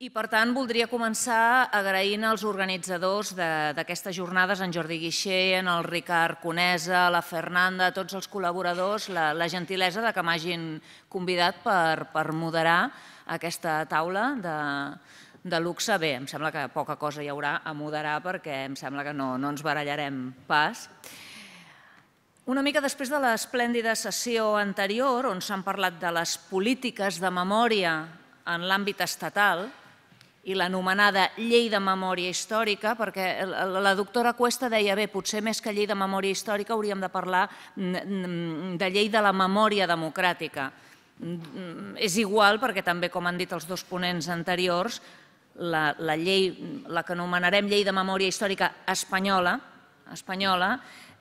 I, per tant, voldria començar agraint als organitzadors d'aquestes jornades, en Jordi Guixer, en el Ricard Conesa, la Fernanda, tots els col·laboradors, la, la gentilesa de que m'hagin convidat per, per moderar aquesta taula de, de luxe. Bé, em sembla que poca cosa hi haurà a moderar perquè em sembla que no, no ens barallarem pas. Una mica després de l'esplèndida sessió anterior, on s'han parlat de les polítiques de memòria en l'àmbit estatal, i l'anomenada llei de memòria històrica, perquè la doctora Cuesta deia, bé, potser més que llei de memòria històrica hauríem de parlar de llei de la memòria democràtica. És igual perquè també, com han dit els dos ponents anteriors, la, la, llei, la que anomenarem llei de memòria històrica espanyola, espanyola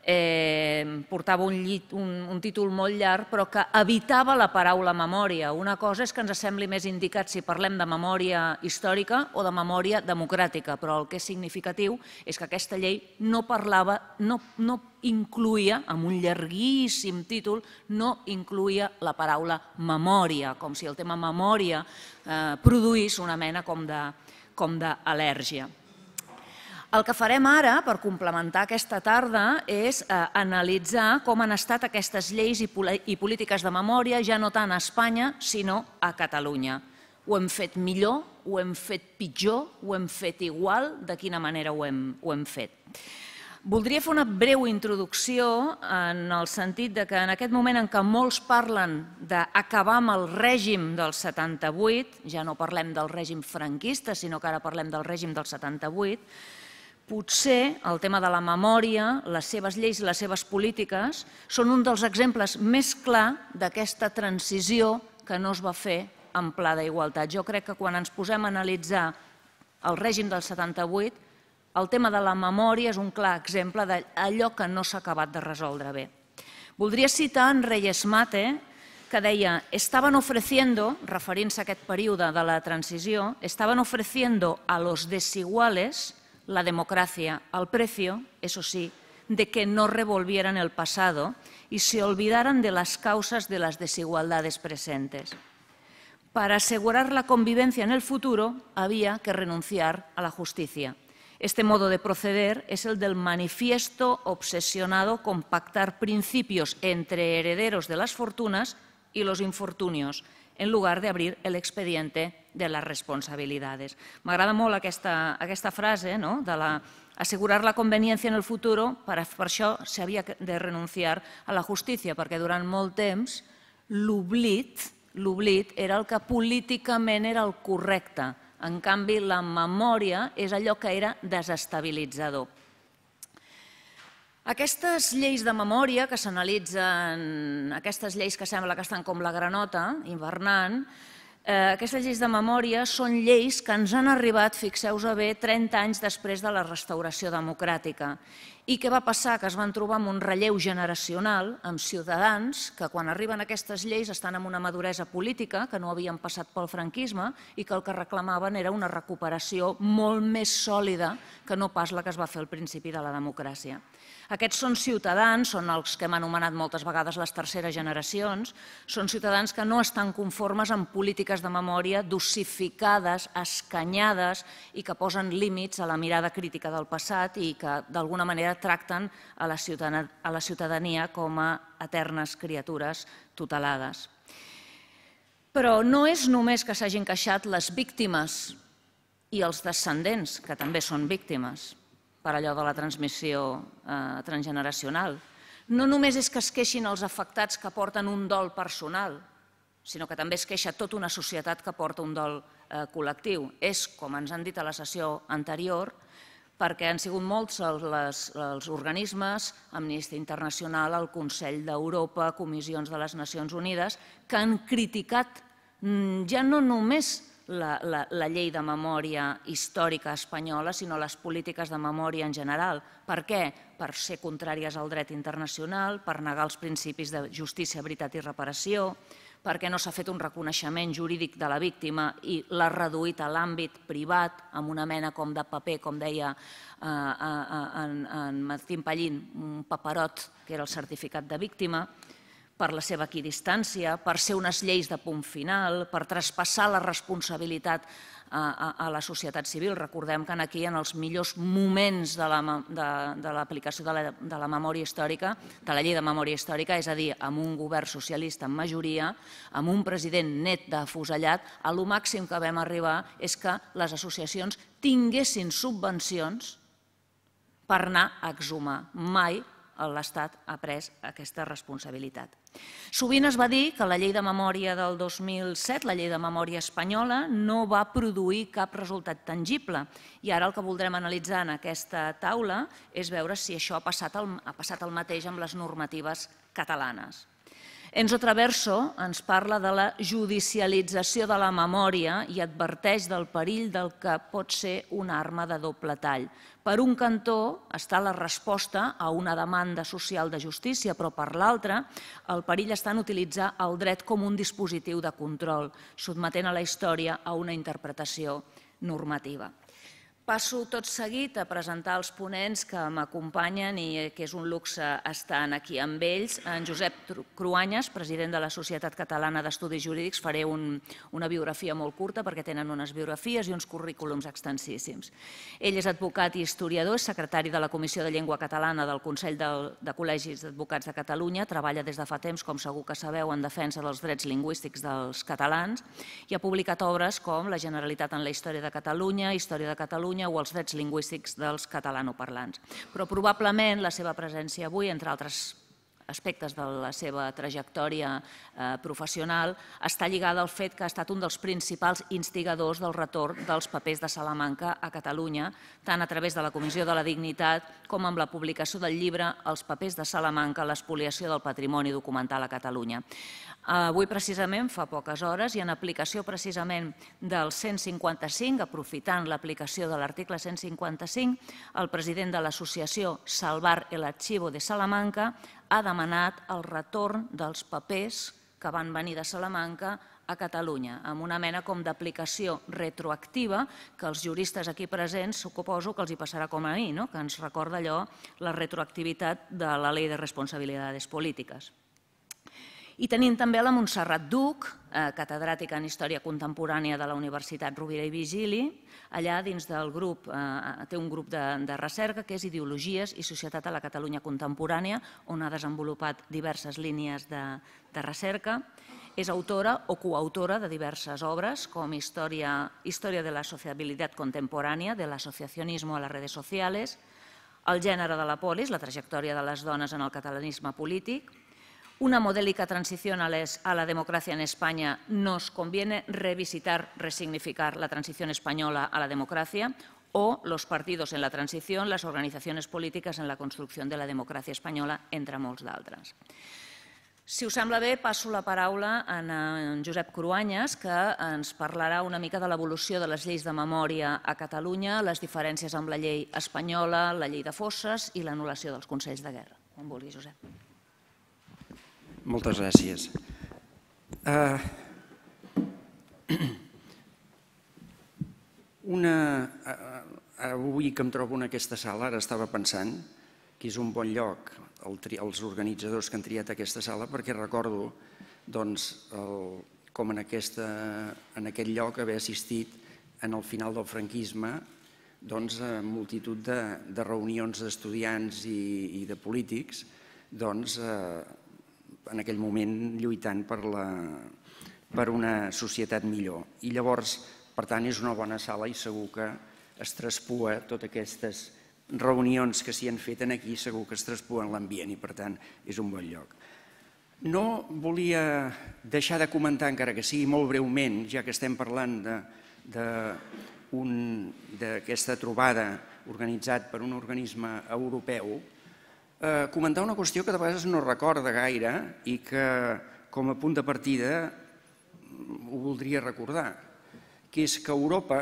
eh, portava un, llit, un, un títol molt llarg, però que evitava la paraula memòria. Una cosa és que ens sembli més indicat si parlem de memòria històrica o de memòria democràtica, però el que és significatiu és que aquesta llei no parlava, no, no incluïa, amb un llarguíssim títol, no incluïa la paraula memòria, com si el tema memòria eh, produís una mena com d'al·lèrgia. El que farem ara, per complementar aquesta tarda, és eh, analitzar com han estat aquestes lleis i polítiques de memòria, ja no tant a Espanya, sinó a Catalunya. Ho hem fet millor, ho hem fet pitjor, ho hem fet igual, de quina manera ho hem, ho hem fet. Voldria fer una breu introducció en el sentit de que en aquest moment en què molts parlen d'acabar amb el règim del 78, ja no parlem del règim franquista, sinó que ara parlem del règim del 78, potser el tema de la memòria, les seves lleis i les seves polítiques són un dels exemples més clar d'aquesta transició que no es va fer en pla d'igualtat. Jo crec que quan ens posem a analitzar el règim del 78, el tema de la memòria és un clar exemple d'allò que no s'ha acabat de resoldre bé. Voldria citar en Reyes Mate, que deia «Estaban ofreciendo», referint-se a aquest període de la transició, «estaban ofreciendo a los desiguales la democracia al precio, eso sí, de que no revolvieran el pasado y se olvidaran de las causas de las desigualdades presentes. Para asegurar la convivencia en el futuro había que renunciar a la justicia. Este modo de proceder es el del manifiesto obsesionado con pactar principios entre herederos de las fortunas y los infortunios, en lugar de abrir el expediente de les responsabilitats. M'agrada molt aquesta, aquesta frase no? de la assegurar la conveniència en el futur, per, per això s'havia de renunciar a la justícia, perquè durant molt temps l'oblit l'oblit era el que políticament era el correcte. En canvi, la memòria és allò que era desestabilitzador. Aquestes lleis de memòria que s'analitzen, aquestes lleis que sembla que estan com la granota, hivernant, eh, aquestes lleis de memòria són lleis que ens han arribat, fixeu-vos bé, 30 anys després de la restauració democràtica. I què va passar? Que es van trobar amb un relleu generacional, amb ciutadans, que quan arriben aquestes lleis estan amb una maduresa política, que no havien passat pel franquisme, i que el que reclamaven era una recuperació molt més sòlida que no pas la que es va fer al principi de la democràcia. Aquests són ciutadans, són els que hem anomenat moltes vegades les terceres generacions, són ciutadans que no estan conformes amb polítiques de memòria dosificades, escanyades i que posen límits a la mirada crítica del passat i que d'alguna manera tracten a la, a la ciutadania com a eternes criatures tutelades. Però no és només que s'hagin queixat les víctimes i els descendents, que també són víctimes per allò de la transmissió eh, transgeneracional. No només és que es queixin els afectats que porten un dol personal, sinó que també es queixa tota una societat que porta un dol eh, col·lectiu. És, com ens han dit a la sessió anterior, perquè han sigut molts els, els organismes, Amnistia Internacional, el Consell d'Europa, comissions de les Nacions Unides, que han criticat mm, ja no només la, la, la llei de memòria històrica espanyola, sinó les polítiques de memòria en general. Per què? Per ser contràries al dret internacional, per negar els principis de justícia, veritat i reparació, perquè no s'ha fet un reconeixement jurídic de la víctima i l'ha reduït a l'àmbit privat amb una mena com de paper, com deia eh, eh, en, en Martín Pallín, un paperot que era el certificat de víctima, per la seva equidistància, per ser unes lleis de punt final, per traspassar la responsabilitat a, a, a la societat civil. Recordem que aquí, en els millors moments de l'aplicació de, de, la, de la memòria històrica, de la llei de memòria històrica, és a dir, amb un govern socialista en majoria, amb un president net d'afusellat, a lo màxim que vam arribar és que les associacions tinguessin subvencions per anar a exhumar. Mai l'Estat ha pres aquesta responsabilitat. Sovint es va dir que la llei de memòria del 2007, la llei de memòria espanyola, no va produir cap resultat tangible i ara el que voldrem analitzar en aquesta taula és veure si això ha passat el, ha passat el mateix amb les normatives catalanes. Enzo Traverso ens parla de la judicialització de la memòria i adverteix del perill del que pot ser una arma de doble tall. Per un cantó està la resposta a una demanda social de justícia, però per l'altre el perill està en utilitzar el dret com un dispositiu de control, sotmetent a la història a una interpretació normativa. Passo tot seguit a presentar els ponents que m'acompanyen i que és un luxe estar aquí amb ells. En Josep Cruanyes, president de la Societat Catalana d'Estudis Jurídics, faré un, una biografia molt curta perquè tenen unes biografies i uns currículums extensíssims. Ell és advocat i historiador, és secretari de la Comissió de Llengua Catalana del Consell de, de Col·legis d'Advocats de Catalunya, treballa des de fa temps, com segur que sabeu, en defensa dels drets lingüístics dels catalans i ha publicat obres com La Generalitat en la història de Catalunya, Història de Catalunya, Catalunya o els drets lingüístics dels catalanoparlants. Però probablement la seva presència avui, entre altres aspectes de la seva trajectòria eh, professional, està lligada al fet que ha estat un dels principals instigadors del retorn dels papers de Salamanca a Catalunya, tant a través de la Comissió de la Dignitat com amb la publicació del llibre Els papers de Salamanca, l'espoliació del patrimoni documental a Catalunya. Avui precisament, fa poques hores, i en aplicació precisament del 155, aprofitant l'aplicació de l'article 155, el president de l'associació Salvar el Archivo de Salamanca ha demanat el retorn dels papers que van venir de Salamanca a Catalunya, amb una mena com d'aplicació retroactiva que els juristes aquí presents suposo que els hi passarà com a mi, no? que ens recorda allò la retroactivitat de la llei de responsabilitats polítiques. I tenim també la Montserrat Duc, eh, catedràtica en Història Contemporània de la Universitat Rovira i Vigili. Allà dins del grup, eh, té un grup de, de recerca que és Ideologies i Societat a la Catalunya Contemporània, on ha desenvolupat diverses línies de, de recerca. És autora o coautora de diverses obres, com Història, Història de la sociabilitat contemporània, de l'associacionismo a les redes sociales, El gènere de la polis, la trajectòria de les dones en el catalanisme polític, una modélica transición a, la democracia en España, nos conviene revisitar, resignificar la transición española a la democracia o los partidos en la transición, las organizaciones políticas en la construcción de la democràcia espanyola, entre molts d'altres. Si us sembla bé, passo la paraula a en Josep Cruanyes, que ens parlarà una mica de l'evolució de les lleis de memòria a Catalunya, les diferències amb la llei espanyola, la llei de fosses i l'anul·lació dels Consells de Guerra. Quan vulgui, Josep. Moltes gràcies. Uh, una, uh, avui que em trobo en aquesta sala, ara estava pensant que és un bon lloc el, els organitzadors que han triat aquesta sala perquè recordo doncs, el, com en, aquesta, en aquest lloc haver assistit en el final del franquisme doncs, a multitud de, de reunions d'estudiants i, i de polítics doncs, eh, en aquell moment lluitant per, la, per una societat millor. I llavors, per tant, és una bona sala i segur que es traspua totes aquestes reunions que s'hi han fet aquí, segur que es traspuen l'ambient i, per tant, és un bon lloc. No volia deixar de comentar, encara que sigui molt breument, ja que estem parlant d'aquesta trobada organitzat per un organisme europeu, eh, comentar una qüestió que de vegades no recorda gaire i que com a punt de partida ho voldria recordar, que és que Europa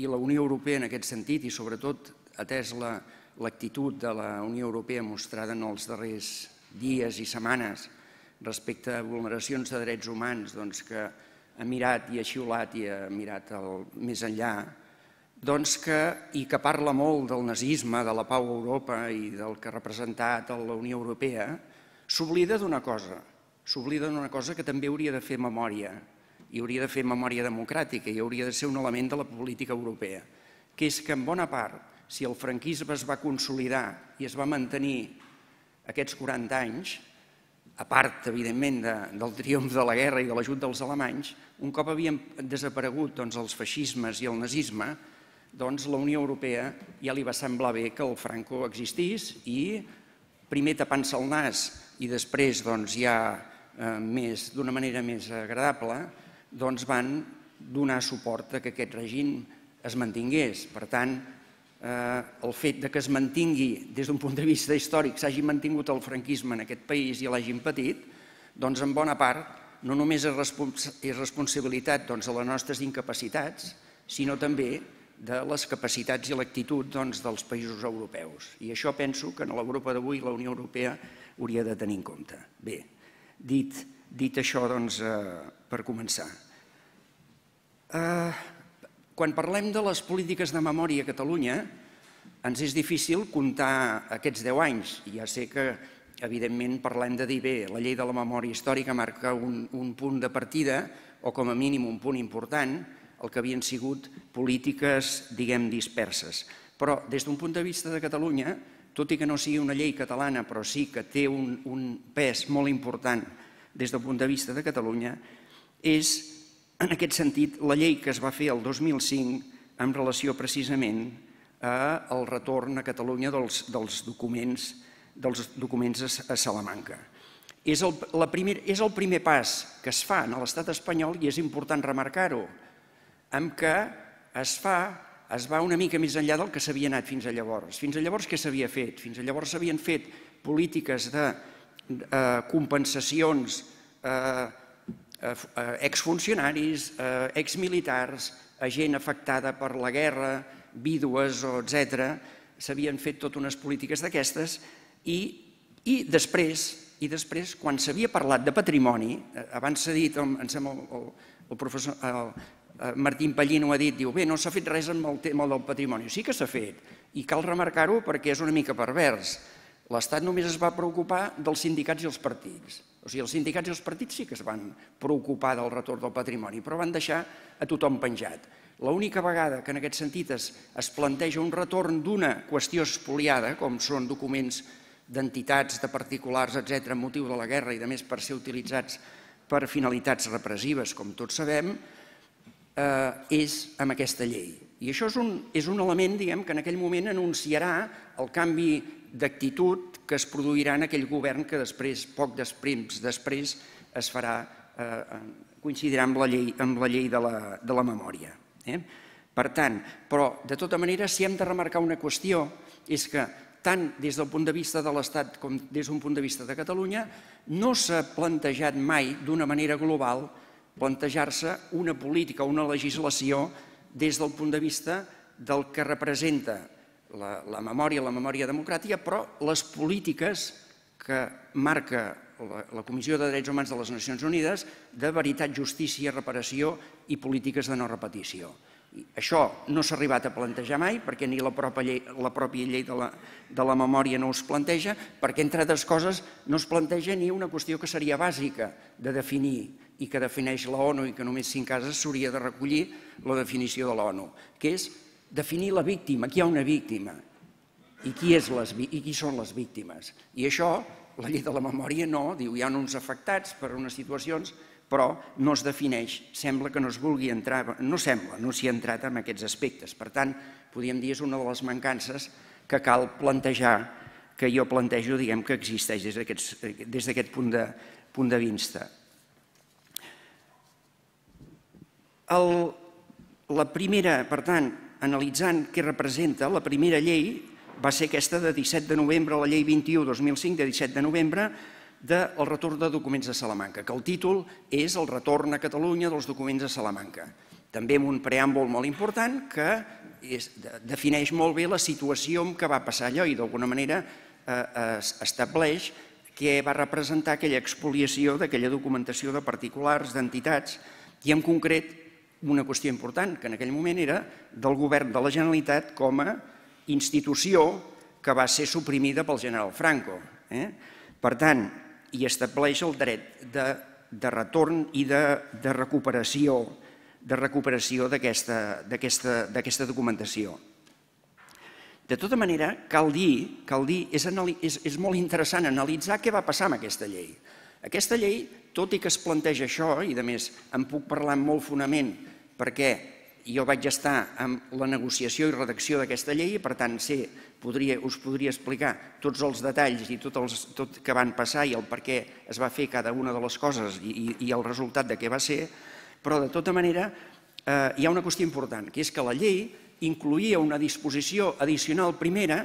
i la Unió Europea en aquest sentit, i sobretot atès l'actitud la, de la Unió Europea mostrada en els darrers dies i setmanes respecte a vulneracions de drets humans doncs que ha mirat i ha xiulat i ha mirat el, més enllà, doncs que, i que parla molt del nazisme, de la pau a Europa i del que ha representat la Unió Europea, s'oblida d'una cosa, s'oblida d'una cosa que també hauria de fer memòria, i hauria de fer memòria democràtica, i hauria de ser un element de la política europea, que és que en bona part, si el franquisme es va consolidar i es va mantenir aquests 40 anys, a part, evidentment, de, del triomf de la guerra i de l'ajut dels alemanys, un cop havien desaparegut doncs, els feixismes i el nazisme, doncs la Unió Europea ja li va semblar bé que el Franco existís i primer tapant-se el nas i després doncs, ja eh, més d'una manera més agradable, doncs van donar suport a que aquest règim es mantingués. Per tant, eh, el fet de que es mantingui des d'un punt de vista històric, s'hagi mantingut el franquisme en aquest país i l'hagin patit, doncs en bona part no només és, respons és responsabilitat doncs, de les nostres incapacitats, sinó també de les capacitats i l'actitud doncs, dels països europeus. I això penso que en l'Europa d'avui la Unió Europea hauria de tenir en compte. Bé, dit, dit això, doncs, eh, per començar. Eh, quan parlem de les polítiques de memòria a Catalunya, ens és difícil comptar aquests 10 anys. Ja sé que, evidentment, parlem de dir, bé, la llei de la memòria històrica marca un, un punt de partida, o com a mínim un punt important, el que havien sigut polítiques, diguem, disperses. Però des d'un punt de vista de Catalunya, tot i que no sigui una llei catalana, però sí que té un, un pes molt important des del punt de vista de Catalunya, és, en aquest sentit, la llei que es va fer el 2005 en relació precisament al retorn a Catalunya dels, dels, documents, dels documents a Salamanca. És el, la primer, és el primer pas que es fa a l'estat espanyol i és important remarcar-ho, amb què es fa es va una mica més enllà del que s'havia anat fins a llavors. Fins a llavors què s'havia fet? Fins a llavors s'havien fet polítiques de eh, compensacions eh, eh, exfuncionaris, eh, exmilitars, a gent afectada per la guerra, vídues etc. S'havien fet totes unes polítiques d'aquestes i, i després, i després, quan s'havia parlat de patrimoni, eh, abans s'ha dit, em sembla, el, el, professor, el, Eh, Martín Pallino ha dit, diu, bé, no s'ha fet res amb el tema del patrimoni. Sí que s'ha fet, i cal remarcar-ho perquè és una mica pervers. L'Estat només es va preocupar dels sindicats i els partits. O sigui, els sindicats i els partits sí que es van preocupar del retorn del patrimoni, però van deixar a tothom penjat. L'única vegada que en aquest sentit es, es planteja un retorn d'una qüestió espoliada, com són documents d'entitats, de particulars, etc., motiu de la guerra i, de més, per ser utilitzats per finalitats repressives, com tots sabem, eh, és amb aquesta llei. I això és un, és un element diguem, que en aquell moment anunciarà el canvi d'actitud que es produirà en aquell govern que després, poc després, després es farà, eh, coincidirà amb la llei, amb la llei de, la, de la memòria. Eh? Per tant, però de tota manera, si hem de remarcar una qüestió, és que tant des del punt de vista de l'Estat com des d'un punt de vista de Catalunya, no s'ha plantejat mai d'una manera global plantejar-se una política, una legislació des del punt de vista del que representa la, la memòria, la memòria democràtica, però les polítiques que marca la, Comissió de Drets Humans de les Nacions Unides de veritat, justícia, reparació i polítiques de no repetició. Això no s'ha arribat a plantejar mai perquè ni la pròpia llei, la pròpia llei de, la, de la memòria no es planteja, perquè entre altres coses no es planteja ni una qüestió que seria bàsica de definir i que defineix la ONU i que només cinc cases s'hauria de recollir la definició de l'ONU, que és definir la víctima, qui hi ha una víctima i qui, és les, i qui són les víctimes. I això, la llei de la memòria no, diu hi ha uns afectats per unes situacions, però no es defineix, sembla que no es vulgui entrar, no sembla, no s'hi ha entrat en aquests aspectes. Per tant, podríem dir és una de les mancances que cal plantejar, que jo plantejo, diguem, que existeix des d'aquest punt, de, punt de vista. La primera, per tant, analitzant què representa, la primera llei va ser aquesta de 17 de novembre, la llei 21-2005 de 17 de novembre, del retorn de documents a Salamanca, que el títol és el retorn a Catalunya dels documents a Salamanca. També amb un preàmbol molt important que defineix molt bé la situació en què va passar allò i d'alguna manera eh, es estableix què va representar aquella expoliació d'aquella documentació de particulars, d'entitats, i en concret una qüestió important, que en aquell moment era del govern de la Generalitat com a institució que va ser suprimida pel general Franco. Eh? Per tant, i estableix el dret de, de retorn i de, de recuperació de recuperació d'aquesta documentació. De tota manera, cal dir, cal dir és, és, és molt interessant analitzar què va passar amb aquesta llei. Aquesta llei, tot i que es planteja això, i de més en puc parlar amb molt fonament perquè jo vaig estar amb la negociació i redacció d'aquesta llei per tant sé, podria, us podria explicar tots els detalls i tot, els, tot que van passar i el per què es va fer cada una de les coses i, i, i el resultat de què va ser, però de tota manera eh, hi ha una qüestió important, que és que la llei incluïa una disposició addicional primera,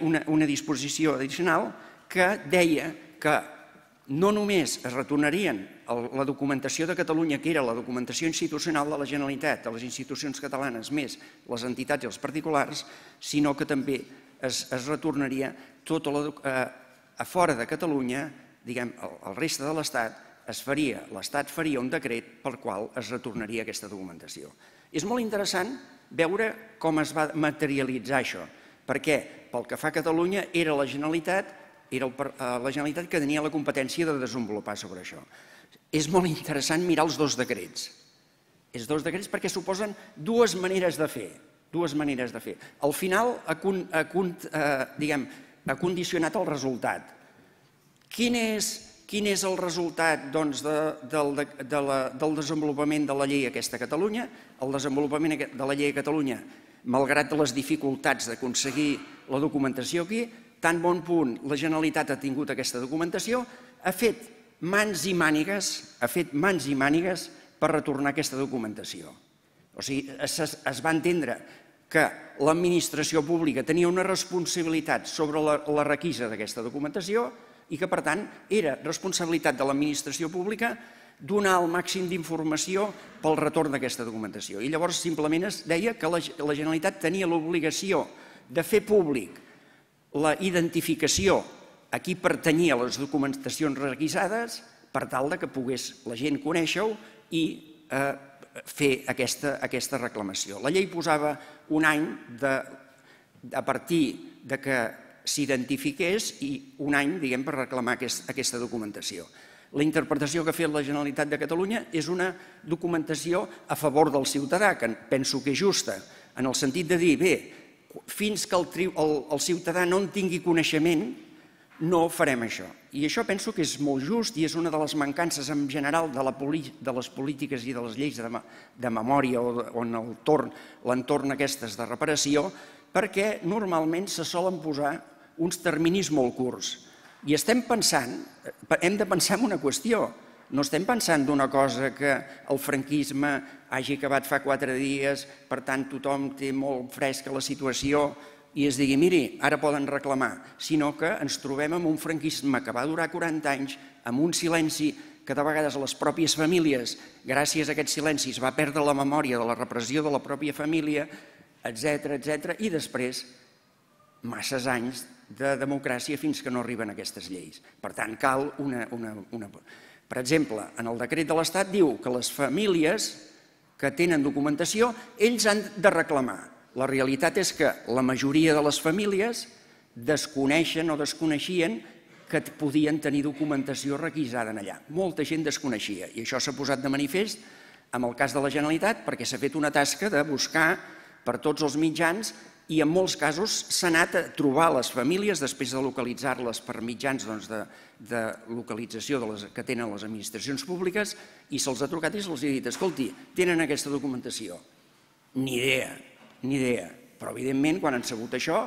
una, una disposició addicional que deia que no només es retornarien la documentació de Catalunya, que era la documentació institucional de la Generalitat, de les institucions catalanes, més les entitats i els particulars, sinó que també es, es retornaria tota la, eh, a fora de Catalunya, diguem, el, el reste de l'Estat, es faria, l'Estat faria un decret pel qual es retornaria aquesta documentació. És molt interessant veure com es va materialitzar això, perquè pel que fa a Catalunya era la Generalitat era el, eh, la Generalitat que tenia la competència de desenvolupar sobre això. És molt interessant mirar els dos decrets. Els dos decrets perquè suposen dues maneres de fer. Dues maneres de fer. Al final ha, ha, eh, diguem, ha condicionat el resultat. Quin és, quin és el resultat doncs, de, del, de, de la, del desenvolupament de la llei aquesta a Catalunya? El desenvolupament de la llei a Catalunya, malgrat les dificultats d'aconseguir la documentació aquí, tan bon punt la Generalitat ha tingut aquesta documentació, ha fet mans i mànigues, ha fet mans i mànigues per retornar aquesta documentació. O sigui, es, es va entendre que l'administració pública tenia una responsabilitat sobre la, la requisa d'aquesta documentació i que, per tant, era responsabilitat de l'administració pública donar el màxim d'informació pel retorn d'aquesta documentació. I llavors simplement es deia que la, la Generalitat tenia l'obligació de fer públic la identificació a qui pertanyia les documentacions requisades per tal que pogués la gent conèixer-ho i eh, fer aquesta, aquesta reclamació. La llei posava un any de, a partir de que s'identifiqués i un any diguem, per reclamar aquest, aquesta documentació. La interpretació que ha fet la Generalitat de Catalunya és una documentació a favor del ciutadà, que penso que és justa, en el sentit de dir, bé, fins que el, el, el ciutadà no en tingui coneixement, no farem això. I això penso que és molt just i és una de les mancances en general de, la, de les polítiques i de les lleis de, de memòria o, de, o en l'entorn aquestes de reparació, perquè normalment se solen posar uns terminis molt curts. I estem pensant, hem de pensar en una qüestió, no estem pensant d'una cosa que el franquisme hagi acabat fa quatre dies, per tant tothom té molt fresca la situació i es digui, miri, ara poden reclamar, sinó que ens trobem amb un franquisme que va durar 40 anys, amb un silenci que de vegades les pròpies famílies, gràcies a aquest silenci, es va perdre la memòria de la repressió de la pròpia família, etc etc i després masses anys de democràcia fins que no arriben aquestes lleis. Per tant, cal una, una, una... Per exemple, en el decret de l'Estat diu que les famílies que tenen documentació, ells han de reclamar. La realitat és que la majoria de les famílies desconeixen o desconeixien que podien tenir documentació requisada en allà. Molta gent desconeixia i això s'ha posat de manifest amb el cas de la Generalitat perquè s'ha fet una tasca de buscar per tots els mitjans i en molts casos s'ha anat a trobar les famílies després de localitzar-les per mitjans doncs, de, de localització de les, que tenen les administracions públiques i se'ls ha trucat i se'ls ha dit escolti, tenen aquesta documentació. Ni idea, ni idea. Però evidentment quan han sabut això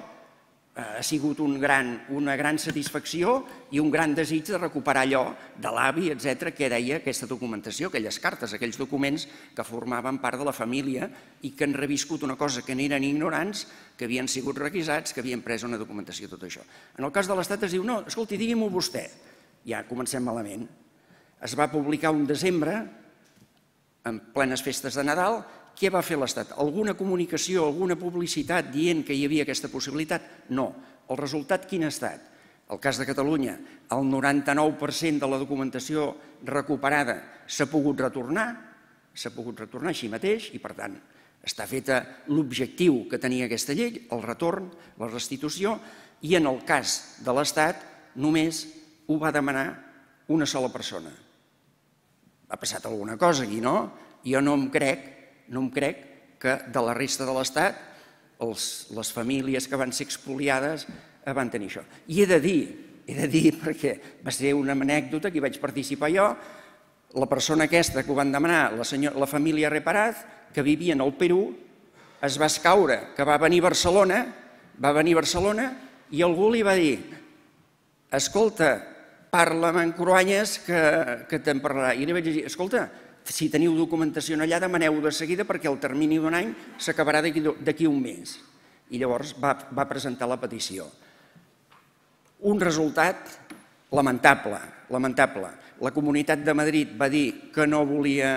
ha sigut un gran, una gran satisfacció i un gran desig de recuperar allò de l'avi, etc que deia aquesta documentació, aquelles cartes, aquells documents que formaven part de la família i que han reviscut una cosa que n'eren ignorants, que havien sigut requisats, que havien pres una documentació, tot això. En el cas de l'Estat es diu, no, escolti, digui-m'ho vostè. Ja comencem malament. Es va publicar un desembre, en plenes festes de Nadal, què va fer l'Estat? Alguna comunicació, alguna publicitat dient que hi havia aquesta possibilitat? No. El resultat quin ha estat? El cas de Catalunya, el 99% de la documentació recuperada s'ha pogut retornar, s'ha pogut retornar així mateix i, per tant, està feta l'objectiu que tenia aquesta llei, el retorn, la restitució, i en el cas de l'Estat només ho va demanar una sola persona. Ha passat alguna cosa aquí, no? Jo no em crec, no em crec que de la resta de l'Estat les famílies que van ser expoliades eh, van tenir això. I he de dir, he de dir perquè va ser una anècdota que hi vaig participar jo, la persona aquesta que ho van demanar, la, senyor, la família Reparaz, que vivien al Perú, es va escaure, que va venir a Barcelona, va venir a Barcelona i algú li va dir escolta, parla'm en croanyes que, que te'n parlarà. I li vaig dir, escolta, si teniu documentació allà, demaneu de seguida perquè el termini d'un any s'acabarà d'aquí un mes. I llavors va, va presentar la petició. Un resultat lamentable, lamentable. La Comunitat de Madrid va dir que no volia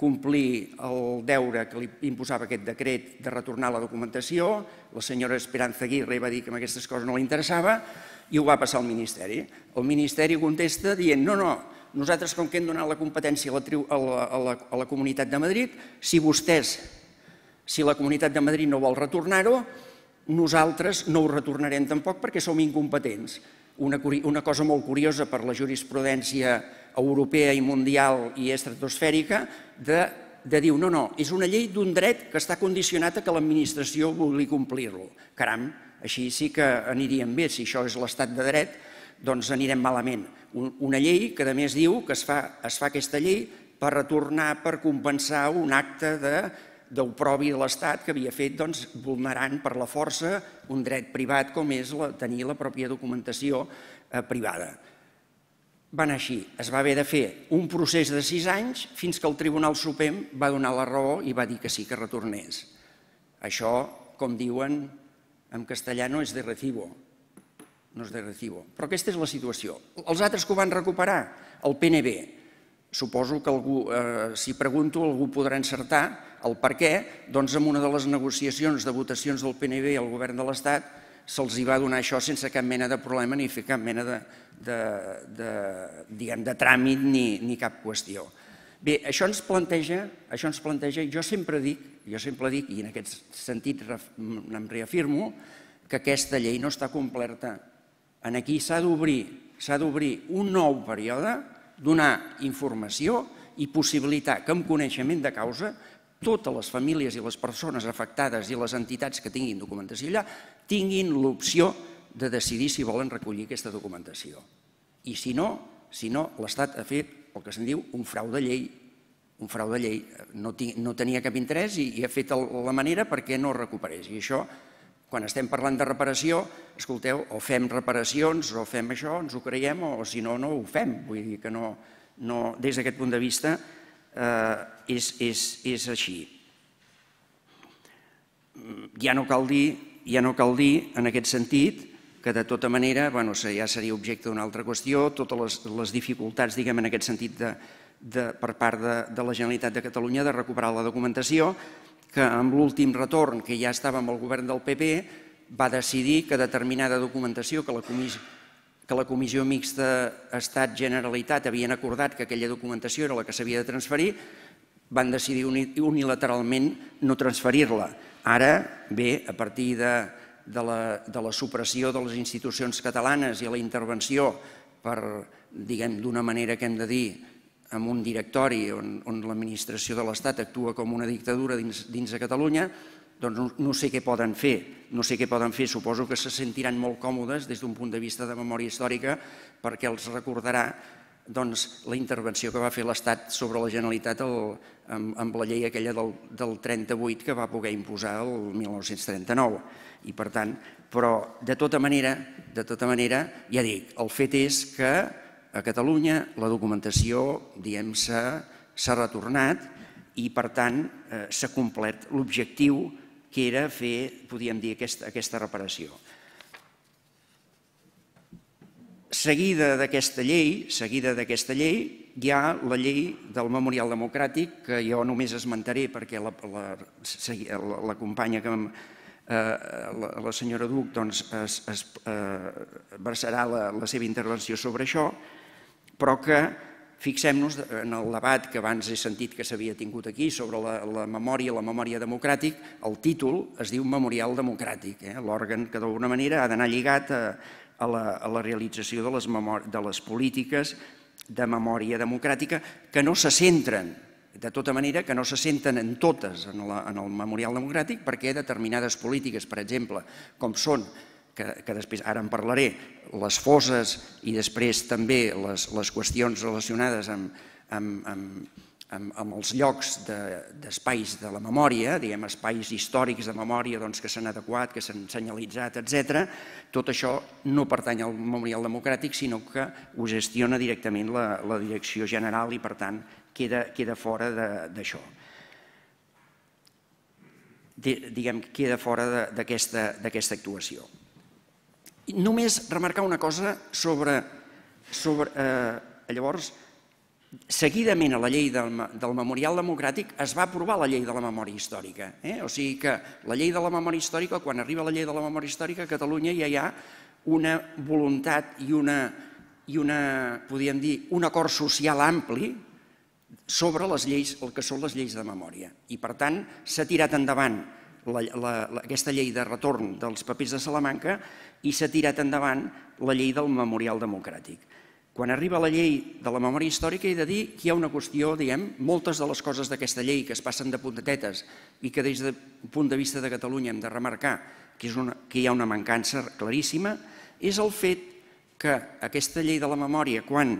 complir el deure que li imposava aquest decret de retornar la documentació, la senyora Esperanza Aguirre va dir que aquestes coses no li interessava i ho va passar al Ministeri. El Ministeri contesta dient no, no, nosaltres com que hem donat la competència a la, a la, a la, a la Comunitat de Madrid, si vostès, si la Comunitat de Madrid no vol retornar-ho, nosaltres no ho retornarem tampoc perquè som incompetents. Una, una cosa molt curiosa per la jurisprudència europea i mundial i estratosfèrica de, de dir, no, no, és una llei d'un dret que està condicionat a que l'administració vulgui complir-lo. Caram, així sí que aniríem bé, si això és l'estat de dret, doncs anirem malament. Una llei que a més diu que es fa, es fa aquesta llei per retornar, per compensar un acte de d'oprobi de l'Estat que havia fet doncs, vulnerant per la força un dret privat com és la, tenir la pròpia documentació eh, privada va anar així. Es va haver de fer un procés de sis anys fins que el Tribunal Suprem va donar la raó i va dir que sí que retornés. Això, com diuen en castellà, no és de recibo. No és de recibo. Però aquesta és la situació. Els altres que ho van recuperar, el PNB. Suposo que algú, eh, si pregunto, algú podrà encertar el per què, doncs en una de les negociacions de votacions del PNB al govern de l'Estat se'ls va donar això sense cap mena de problema ni fer cap mena de, de, de, diguem, de tràmit ni, ni cap qüestió. Bé, això ens planteja, això ens planteja, jo sempre dic, jo sempre dic, i en aquest sentit em reafirmo, que aquesta llei no està completa. Aquí s'ha d'obrir un nou període, donar informació i possibilitar que amb coneixement de causa totes les famílies i les persones afectades i les entitats que tinguin documentació allà tinguin l'opció de decidir si volen recollir aquesta documentació. I si no, si no l'Estat ha fet el que se'n diu un frau de llei, un frau de llei, no, no tenia cap interès i, i ha fet la manera perquè no recuperés. I això, quan estem parlant de reparació, escolteu, o fem reparacions o fem això, ens ho creiem, o si no, no ho fem. Vull dir que no, no des d'aquest punt de vista eh, és, és, és així. Ja no cal dir, ja no cal dir en aquest sentit que de tota manera bueno, ja seria objecte d'una altra qüestió, totes les, les dificultats, diguem, en aquest sentit, de, de, per part de, de la Generalitat de Catalunya de recuperar la documentació, que amb l'últim retorn, que ja estava amb el govern del PP, va decidir que determinada documentació que la comissió, que la Comissió Mixta Estat-Generalitat havien acordat que aquella documentació era la que s'havia de transferir, van decidir unilateralment no transferir-la. Ara, bé, a partir de, de la, de la supressió de les institucions catalanes i la intervenció per, diguem, d'una manera que hem de dir, amb un directori on, on l'administració de l'Estat actua com una dictadura dins, dins de Catalunya, doncs no, no sé què poden fer. No sé què poden fer, suposo que se sentiran molt còmodes des d'un punt de vista de memòria històrica perquè els recordarà doncs, la intervenció que va fer l'Estat sobre la Generalitat el, amb, amb la llei aquella del, del 38 que va poder imposar el 1939 i per tant, però de tota manera, de tota manera, ja dic, el fet és que a Catalunya la documentació, diguem s'ha retornat i per tant eh, s'ha complert l'objectiu que era fer, podríem dir, aquesta, aquesta reparació. Seguida d'aquesta llei, seguida d'aquesta llei, hi ha la llei del Memorial Democràtic, que jo només esmentaré perquè la, la, la, la companya que eh, la, la senyora Duc doncs, es, es eh, versarà la, la seva intervenció sobre això, però que fixem-nos en el debat que abans he sentit que s'havia tingut aquí sobre la, la memòria, la memòria democràtic, el títol es diu Memorial Democràtic, eh? l'òrgan que d'alguna manera ha d'anar lligat a, a la, a la realització de les, de les polítiques de memòria democràtica que no se centren, de tota manera que no se senten en totes en, la, en el memorial democràtic perquè determinades polítiques, per exemple, com són que, que després ara en parlaré, les foses i després també les, les qüestions relacionades amb, amb, amb, amb, amb els llocs d'espais de, de la memòria, diguem, espais històrics de memòria doncs, que s'han adequat, que s'han senyalitzat, etc. Tot això no pertany al Memorial Democràtic, sinó que ho gestiona directament la, la Direcció General i, per tant, queda, queda fora d'això. Diguem, queda fora d'aquesta actuació. Només remarcar una cosa sobre... sobre eh, llavors, seguidament a la llei del, del Memorial Democràtic es va aprovar la llei de la memòria històrica. Eh? O sigui que la llei de la memòria històrica, quan arriba la llei de la memòria històrica, a Catalunya ja hi ha una voluntat i una, i una podríem dir, un acord social ampli sobre les lleis, el que són les lleis de memòria. I per tant s'ha tirat endavant la, la, la, aquesta llei de retorn dels papers de Salamanca i s'ha tirat endavant la llei del Memorial Democràtic. Quan arriba la llei de la memòria històrica he de dir que hi ha una qüestió, diguem, moltes de les coses d'aquesta llei que es passen de puntetetes i que des del punt de vista de Catalunya hem de remarcar que, és una, que hi ha una mancança claríssima, és el fet que aquesta llei de la memòria, quan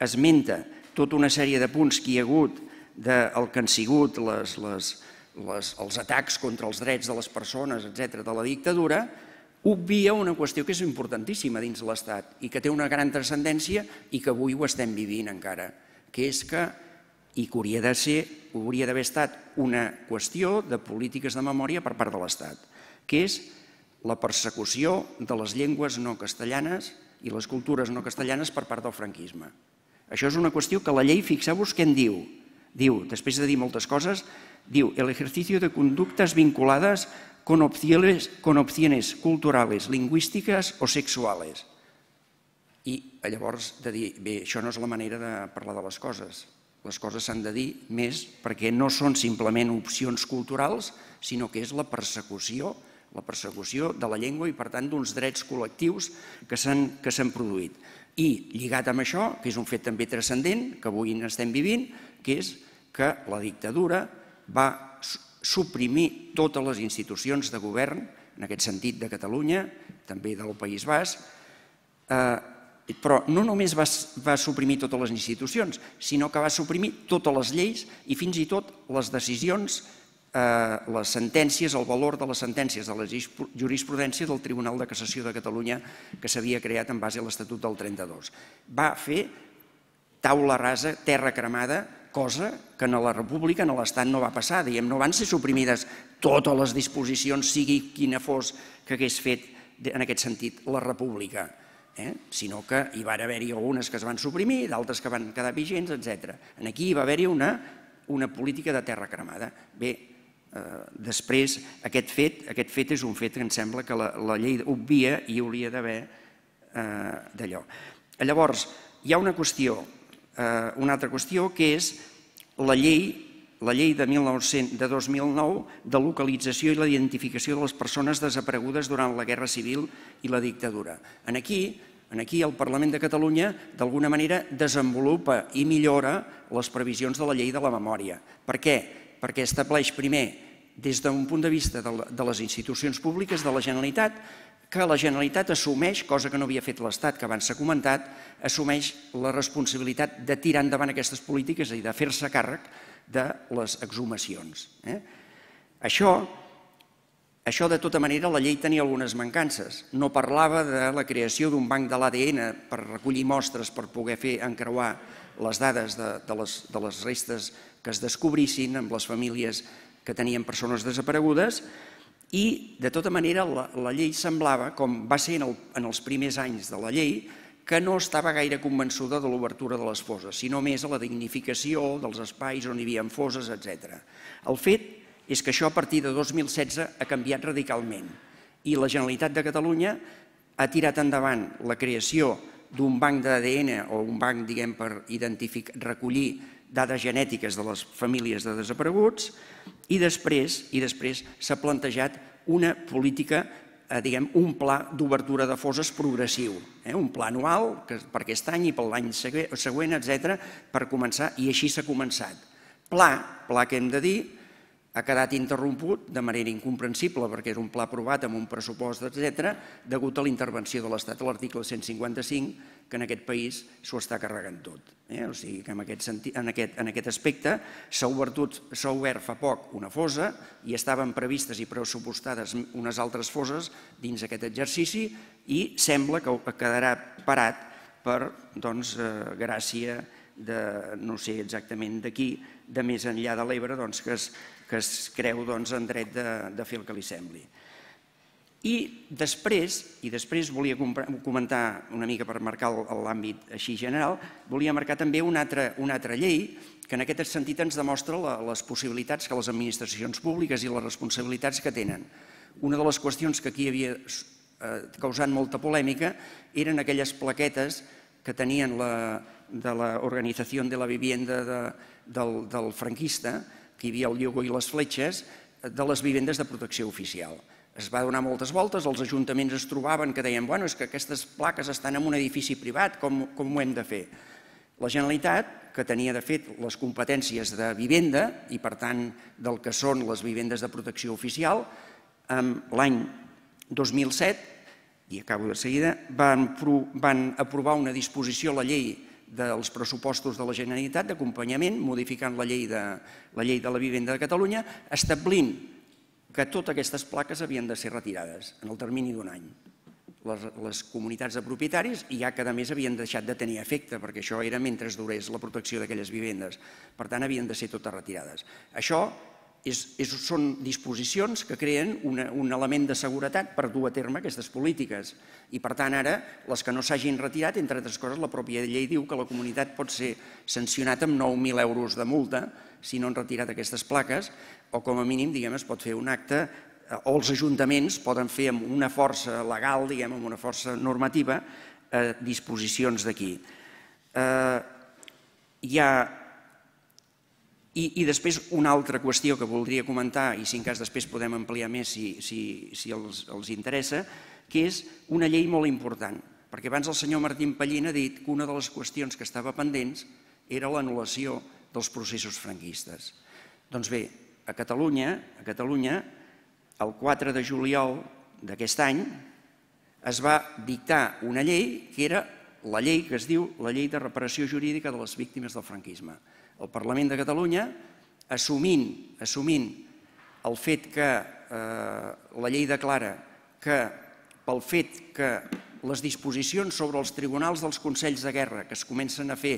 esmenta tota una sèrie de punts que hi ha hagut del que han sigut les, les, les, els atacs contra els drets de les persones, etc de la dictadura, obvia una qüestió que és importantíssima dins l'Estat i que té una gran transcendència i que avui ho estem vivint encara, que és que, i que hauria de ser, hauria d'haver estat una qüestió de polítiques de memòria per part de l'Estat, que és la persecució de les llengües no castellanes i les cultures no castellanes per part del franquisme. Això és una qüestió que la llei, fixeu-vos què en diu. Diu, després de dir moltes coses, diu, el ejercicio de conductes vinculades con opciones, con opciones culturales, lingüístiques o sexuales. I llavors de dir, bé, això no és la manera de parlar de les coses. Les coses s'han de dir més perquè no són simplement opcions culturals, sinó que és la persecució, la persecució de la llengua i, per tant, d'uns drets col·lectius que s'han produït. I lligat amb això, que és un fet també transcendent, que avui n'estem vivint, que és que la dictadura va suprimir totes les institucions de govern, en aquest sentit de Catalunya, també del País Basc, eh, però no només va, va suprimir totes les institucions, sinó que va suprimir totes les lleis i fins i tot les decisions, eh, les sentències, el valor de les sentències de la jurisprudència del Tribunal de Cassació de Catalunya que s'havia creat en base a l'Estatut del 32. Va fer taula rasa, terra cremada, cosa que en la república, en l'Estat, no va passar. Diem, no van ser suprimides totes les disposicions, sigui quina fos que hagués fet en aquest sentit la república, eh? sinó que hi van haver-hi algunes que es van suprimir, d'altres que van quedar vigents, etc. Aquí hi va haver-hi una, una política de terra cremada. Bé, eh, després aquest fet, aquest fet és un fet que em sembla que la, la llei obvia i hauria d'haver eh, d'allò. Llavors, hi ha una qüestió eh, una altra qüestió, que és la llei la llei de, 1900, de 2009 de localització i la identificació de les persones desaparegudes durant la Guerra Civil i la dictadura. En aquí, en aquí el Parlament de Catalunya d'alguna manera desenvolupa i millora les previsions de la llei de la memòria. Per què? Perquè estableix primer, des d'un punt de vista de les institucions públiques de la Generalitat, que la Generalitat assumeix, cosa que no havia fet l'Estat, que abans s'ha comentat, assumeix la responsabilitat de tirar endavant aquestes polítiques i de fer-se càrrec de les exhumacions. Eh? Això, això, de tota manera, la llei tenia algunes mancances. No parlava de la creació d'un banc de l'ADN per recollir mostres per poder fer encreuar les dades de, de, les, de les restes que es descobrissin amb les famílies que tenien persones desaparegudes, i, de tota manera, la, la llei semblava, com va ser en, el, en els primers anys de la llei, que no estava gaire convençuda de l'obertura de les foses, sinó més a la dignificació dels espais on hi havia foses, etc. El fet és que això a partir de 2016 ha canviat radicalment i la Generalitat de Catalunya ha tirat endavant la creació d'un banc d'ADN o un banc, diguem, per identificar, recollir dades genètiques de les famílies de desapareguts i després i després s'ha plantejat una política eh, diguem, un pla d'obertura de foses progressiu, eh? un pla anual que, per aquest any i per l'any següent, etc per començar, i així s'ha començat. Pla, pla que hem de dir, ha quedat interromput de manera incomprensible perquè era un pla aprovat amb un pressupost, etc, degut a la intervenció de l'Estat a l'article 155, que en aquest país s'ho està carregant tot. Eh? O sigui que en aquest, sentit, en aquest, en aquest aspecte s'ha obert fa poc una fosa i estaven previstes i pressupostades unes altres foses dins aquest exercici i sembla que quedarà parat per doncs, eh, gràcia de, no sé exactament d'aquí, de més enllà de l'Ebre, doncs, que, es, que es creu doncs, en dret de, de fer el que li sembli. I després, i després volia comentar una mica per marcar l'àmbit així general, volia marcar també una altra, una altra llei que en aquest sentit ens demostra la, les possibilitats que les administracions públiques i les responsabilitats que tenen. Una de les qüestions que aquí havia eh, causat molta polèmica eren aquelles plaquetes que tenien la, de l'Organització de la Vivienda de, del, del franquista, que hi havia el llogo i les fletxes, de les vivendes de protecció oficial. Es va donar moltes voltes, els ajuntaments es trobaven que deien bueno, és que aquestes plaques estan en un edifici privat, com, com ho hem de fer? La Generalitat, que tenia de fet les competències de vivenda i per tant del que són les vivendes de protecció oficial, l'any 2007 i acabo de seguida, van, van aprovar una disposició a la llei dels pressupostos de la Generalitat d'acompanyament, modificant la llei, de, la llei de la vivenda de Catalunya, establint que totes aquestes plaques havien de ser retirades en el termini d'un any. Les, les comunitats de propietaris ja cada mes havien deixat de tenir efecte, perquè això era mentre durés la protecció d'aquelles vivendes. Per tant, havien de ser totes retirades. Això és, és, són disposicions que creen una, un element de seguretat per dur a terme aquestes polítiques. I per tant ara, les que no s'hagin retirat, entre altres coses, la pròpia llei diu que la comunitat pot ser sancionat amb 9.000 euros de multa si no han retirat aquestes plaques, o com a mínim diguem, es pot fer un acte eh, o els ajuntaments poden fer amb una força legal, diguem, amb una força normativa, eh, disposicions d'aquí. Eh, hi ha i, I després una altra qüestió que voldria comentar, i si en cas després podem ampliar més si, si, si els, els interessa, que és una llei molt important, perquè abans el senyor Martín Pallín ha dit que una de les qüestions que estava pendents era l'anul·lació dels processos franquistes. Doncs bé, a Catalunya, a Catalunya, el 4 de juliol d'aquest any, es va dictar una llei que era la llei que es diu la Llei de Reparació Jurídica de les Víctimes del Franquisme el Parlament de Catalunya, assumint, assumint el fet que eh, la llei declara que pel fet que les disposicions sobre els tribunals dels Consells de Guerra que es comencen a fer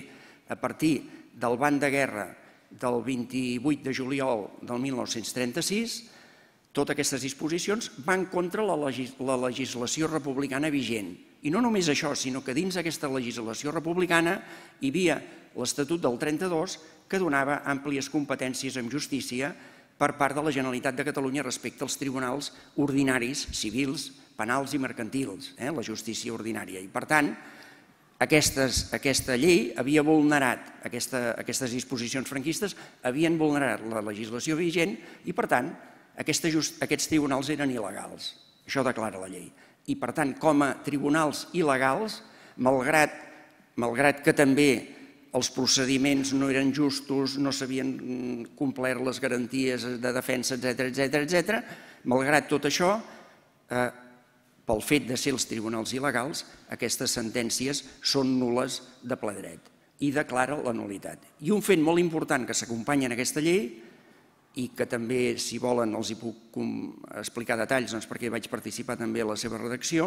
a partir del ban de guerra del 28 de juliol del 1936, totes aquestes disposicions van contra la legislació republicana vigent. I no només això, sinó que dins d'aquesta legislació republicana hi havia l'Estatut del 32 que donava àmplies competències en justícia per part de la Generalitat de Catalunya respecte als tribunals ordinaris, civils, penals i mercantils, eh, la justícia ordinària. I per tant, aquestes, aquesta llei havia vulnerat, aquesta, aquestes disposicions franquistes havien vulnerat la legislació vigent i per tant just, aquests tribunals eren il·legals. Això declara la llei. I per tant, com a tribunals il·legals, malgrat, malgrat que també els procediments no eren justos, no s'havien complert les garanties de defensa, etc etc etc. Malgrat tot això, eh, pel fet de ser els tribunals il·legals, aquestes sentències són nules de ple dret i declara la nulitat. I un fet molt important que s'acompanya en aquesta llei i que també, si volen, els hi puc explicar detalls doncs, perquè vaig participar també a la seva redacció,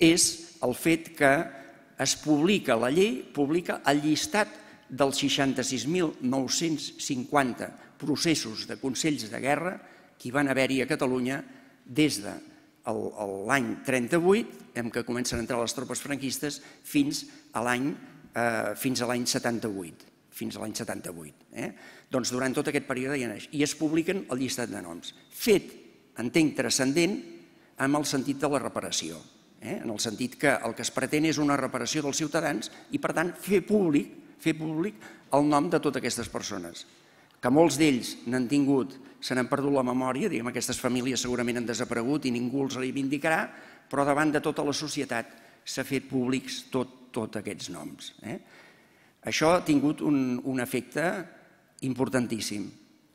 és el fet que es publica la llei, publica el llistat dels 66.950 processos de consells de guerra que hi van haver-hi a Catalunya des de l'any 38, en què comencen a entrar les tropes franquistes, fins a l'any eh, fins a l'any 78 fins a l'any 78. Eh? Doncs durant tot aquest període hi ha I es publiquen el llistat de noms. Fet, entenc, transcendent amb el sentit de la reparació eh? en el sentit que el que es pretén és una reparació dels ciutadans i, per tant, fer públic, fer públic el nom de totes aquestes persones. que molts d'ells n'han tingut, se n'han perdut la memòria, diguem, aquestes famílies segurament han desaparegut i ningú els reivindicarà, però davant de tota la societat s'ha fet públics tot, tot aquests noms. Eh? Això ha tingut un, un efecte importantíssim,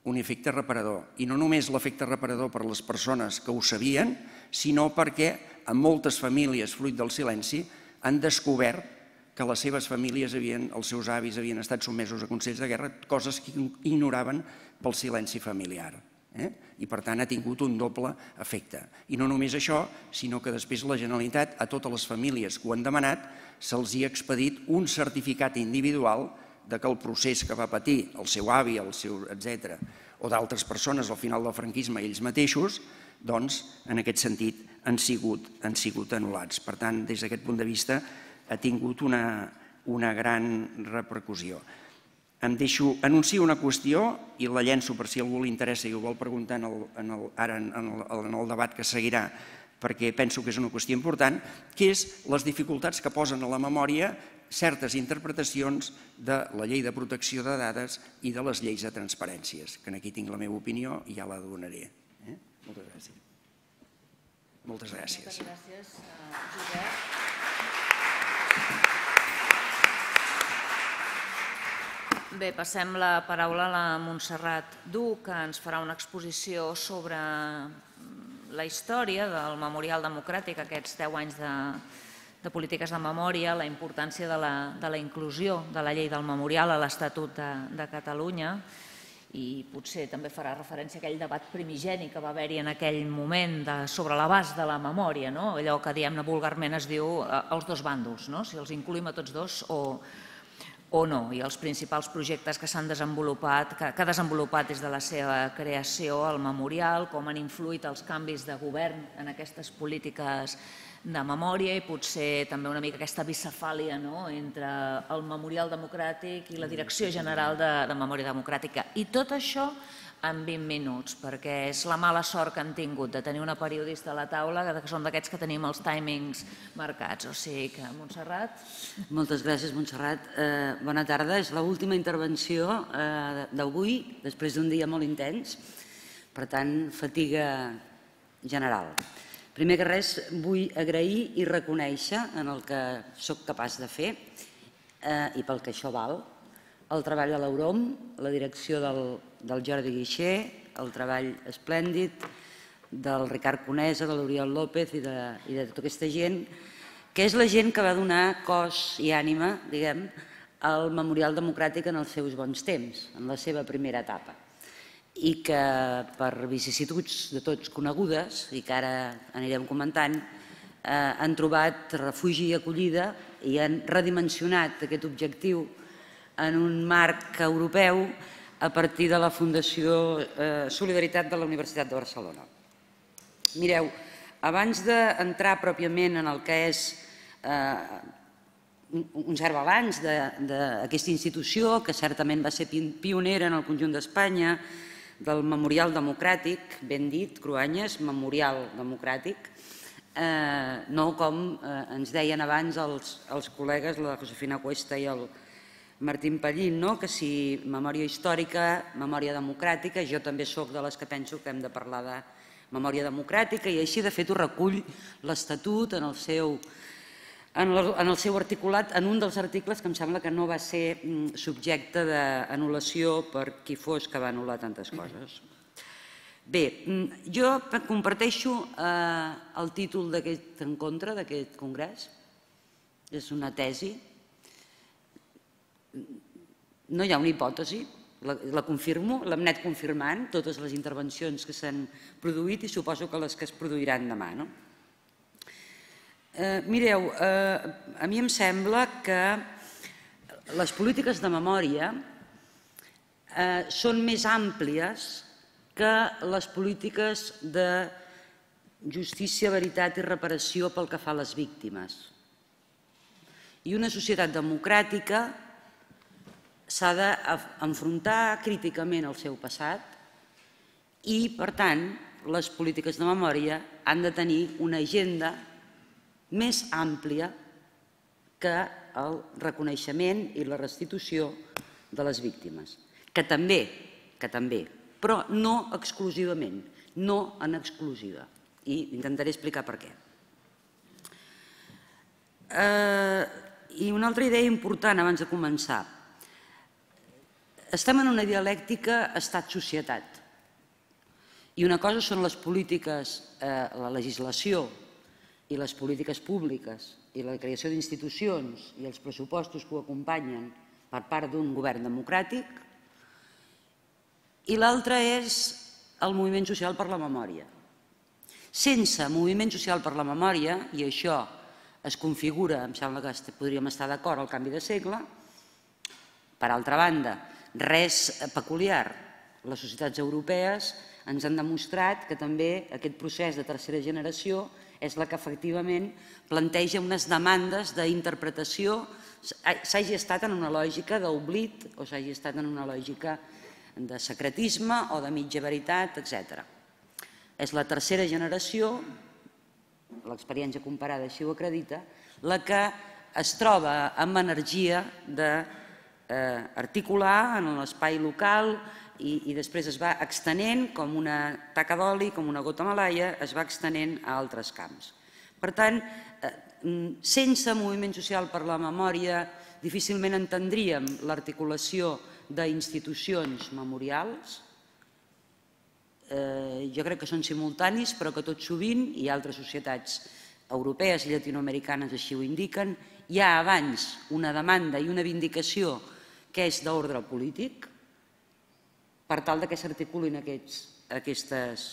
un efecte reparador. I no només l'efecte reparador per a les persones que ho sabien, sinó perquè en moltes famílies, fruit del silenci, han descobert que les seves famílies, havien, els seus avis, havien estat sotmesos a consells de guerra, coses que ignoraven pel silenci familiar. Eh? I per tant ha tingut un doble efecte. I no només això, sinó que després la Generalitat, a totes les famílies que ho han demanat, se'ls hi ha expedit un certificat individual de que el procés que va patir el seu avi, el seu etc o d'altres persones al final del franquisme ells mateixos, doncs, en aquest sentit, han sigut, han sigut anul·lats. Per tant, des d'aquest punt de vista, ha tingut una, una gran repercussió. Em deixo, anuncio una qüestió i la llenço per si algú li interessa i ho vol preguntar en el, en el, ara en el, en el debat que seguirà, perquè penso que és una qüestió important, que és les dificultats que posen a la memòria certes interpretacions de la llei de protecció de dades i de les lleis de transparències, que aquí tinc la meva opinió i ja la donaré. Eh? Moltes gràcies. Moltes gràcies. Moltes gràcies, eh, Josep. Bé, passem la paraula a la Montserrat Du, que ens farà una exposició sobre la història del Memorial Democràtic, aquests 10 anys de, de polítiques de memòria, la importància de la, de la inclusió de la llei del memorial a l'Estatut de, de Catalunya i potser també farà referència a aquell debat primigeni que va haver-hi en aquell moment de, sobre l'abast de la memòria, no? allò que diem-ne vulgarment es diu eh, els dos bàndols, no? si els incluïm a tots dos o, o no, i els principals projectes que s'han desenvolupat, que, que ha desenvolupat des de la seva creació, el memorial, com han influït els canvis de govern en aquestes polítiques de memòria i potser també una mica aquesta bicefàlia no? entre el Memorial Democràtic i la Direcció General de, de Memòria Democràtica. I tot això en 20 minuts, perquè és la mala sort que han tingut de tenir una periodista a la taula, que són d'aquests que tenim els timings marcats. O sigui que, Montserrat... Moltes gràcies, Montserrat. Eh, bona tarda. És l'última intervenció eh, d'avui, després d'un dia molt intens. Per tant, fatiga general. Primer que res, vull agrair i reconèixer en el que sóc capaç de fer eh, i pel que això val, el treball a l'Eurom, la direcció del, del Jordi Guixer, el treball esplèndid del Ricard Conesa, de l'Oriol López i de, i de tota aquesta gent, que és la gent que va donar cos i ànima, diguem, al Memorial Democràtic en els seus bons temps, en la seva primera etapa. I que per vicissituds de tots conegudes i que ara anirem comentant, eh, han trobat refugi i acollida i han redimensionat aquest objectiu en un marc europeu a partir de la Fundació eh, Solidaritat de la Universitat de Barcelona. Mireu, abans d'entrar pròpiament en el que és eh, un cert balanç d'aquesta institució, que certament va ser pionera en el conjunt d'Espanya, del Memorial Democràtic, ben dit, Cruanyes, Memorial Democràtic, eh, no com eh, ens deien abans els, els col·legues, la Josefina Cuesta i el Martín Pallín, no? que si memòria històrica, memòria democràtica, jo també sóc de les que penso que hem de parlar de memòria democràtica i així de fet ho recull l'Estatut en el seu en el, seu articulat, en un dels articles que em sembla que no va ser mm, subjecte d'anul·lació per qui fos que va anul·lar tantes coses. Bé, mm, jo comparteixo eh, el títol d'aquest encontre, d'aquest congrés. És una tesi. No hi ha una hipòtesi, la, la confirmo, l'hem anat confirmant, totes les intervencions que s'han produït i suposo que les que es produiran demà. No? Eh, mireu, eh, a mi em sembla que les polítiques de memòria eh, són més àmplies que les polítiques de justícia, veritat i reparació pel que fa a les víctimes. I una societat democràtica s'ha d'enfrontar críticament al seu passat i, per tant, les polítiques de memòria han de tenir una agenda més àmplia que el reconeixement i la restitució de les víctimes, que també, que també, però no exclusivament, no en exclusiva. I intentaré explicar per què. Eh, I una altra idea important abans de començar. Estem en una dialèctica estat-societat. I una cosa són les polítiques, eh, la legislació i les polítiques públiques i la creació d'institucions i els pressupostos que ho acompanyen per part d'un govern democràtic i l'altre és el moviment social per la memòria. Sense moviment social per la memòria, i això es configura, em sembla que podríem estar d'acord al canvi de segle, per altra banda, res peculiar. Les societats europees ens han demostrat que també aquest procés de tercera generació és la que efectivament planteja unes demandes d'interpretació, s'hagi estat en una lògica d'oblit o s'hagi estat en una lògica de secretisme o de mitja veritat, etc. És la tercera generació, l'experiència comparada així ho acredita, la que es troba amb energia d'articular eh, en l'espai local i, i després es va extenent com una taca d'oli, com una gota malaia, es va extenent a altres camps. Per tant, eh, sense moviment social per la memòria, difícilment entendríem l'articulació d'institucions memorials. Eh, jo crec que són simultanis, però que tot sovint, i altres societats europees i llatinoamericanes així ho indiquen, hi ha abans una demanda i una vindicació que és d'ordre polític, per tal que s'articulin aquestes,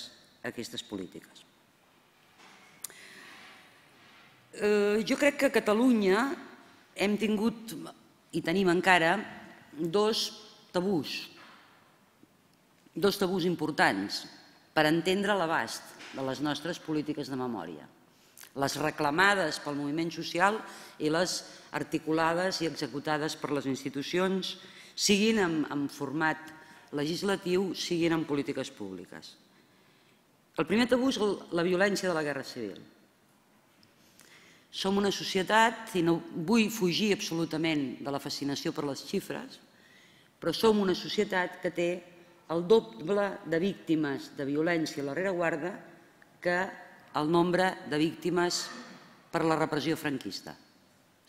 aquestes polítiques. Eh, jo crec que a Catalunya hem tingut i tenim encara dos tabús, dos tabús importants per entendre l'abast de les nostres polítiques de memòria. Les reclamades pel moviment social i les articulades i executades per les institucions, siguin en, en format legislatiu siguin en polítiques públiques. El primer tabú és la violència de la guerra civil. Som una societat, i no vull fugir absolutament de la fascinació per les xifres, però som una societat que té el doble de víctimes de violència a la rereguarda que el nombre de víctimes per la repressió franquista.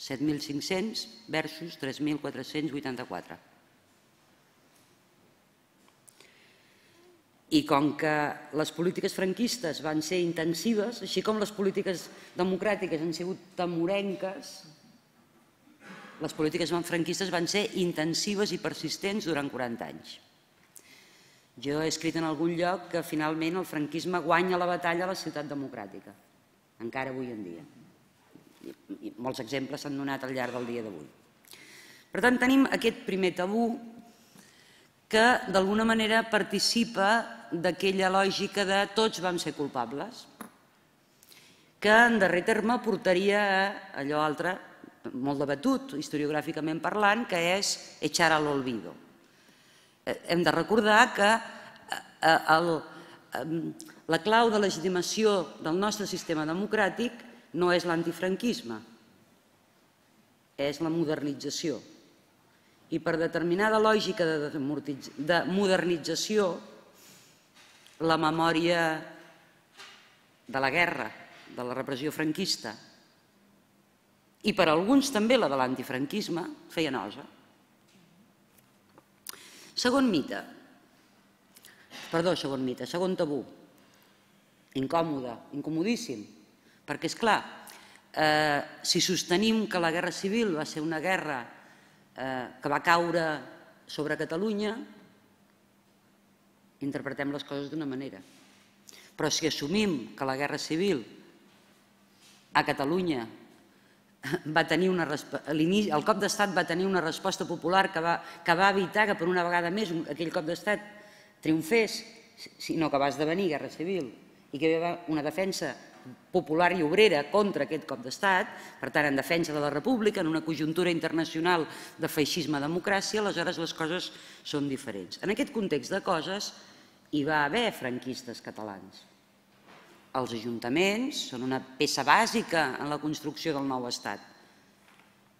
7.500 versus 3.484. I com que les polítiques franquistes van ser intensives, així com les polítiques democràtiques han sigut temorenques, les polítiques franquistes van ser intensives i persistents durant 40 anys. Jo he escrit en algun lloc que finalment el franquisme guanya la batalla a la ciutat democràtica, encara avui en dia. I molts exemples s'han donat al llarg del dia d'avui. Per tant, tenim aquest primer tabú que d'alguna manera participa d'aquella lògica de tots vam ser culpables, que en darrer terme portaria a allò altre, molt debatut historiogràficament parlant, que és echar a l'olvido. Eh, hem de recordar que eh, el, la clau de legitimació del nostre sistema democràtic no és l'antifranquisme, és la modernització. I per determinada lògica de modernització, la memòria de la guerra, de la repressió franquista, i per alguns també la de l'antifranquisme, feia nosa. Segon mite, perdó, segon mite, segon tabú, incòmode, incomodíssim, perquè és clar, eh, si sostenim que la guerra civil va ser una guerra eh, que va caure sobre Catalunya, interpretem les coses d'una manera. Però si assumim que la Guerra Civil a Catalunya va tenir una el cop d'estat va tenir una resposta popular que va, que va evitar que per una vegada més aquell cop d'estat triomfés, sinó que va esdevenir guerra civil i que hi havia una defensa popular i obrera contra aquest cop d'estat, per tant, en defensa de la república, en una conjuntura internacional de feixisme-democràcia, aleshores les coses són diferents. En aquest context de coses, hi va haver franquistes catalans. Els ajuntaments són una peça bàsica en la construcció del nou estat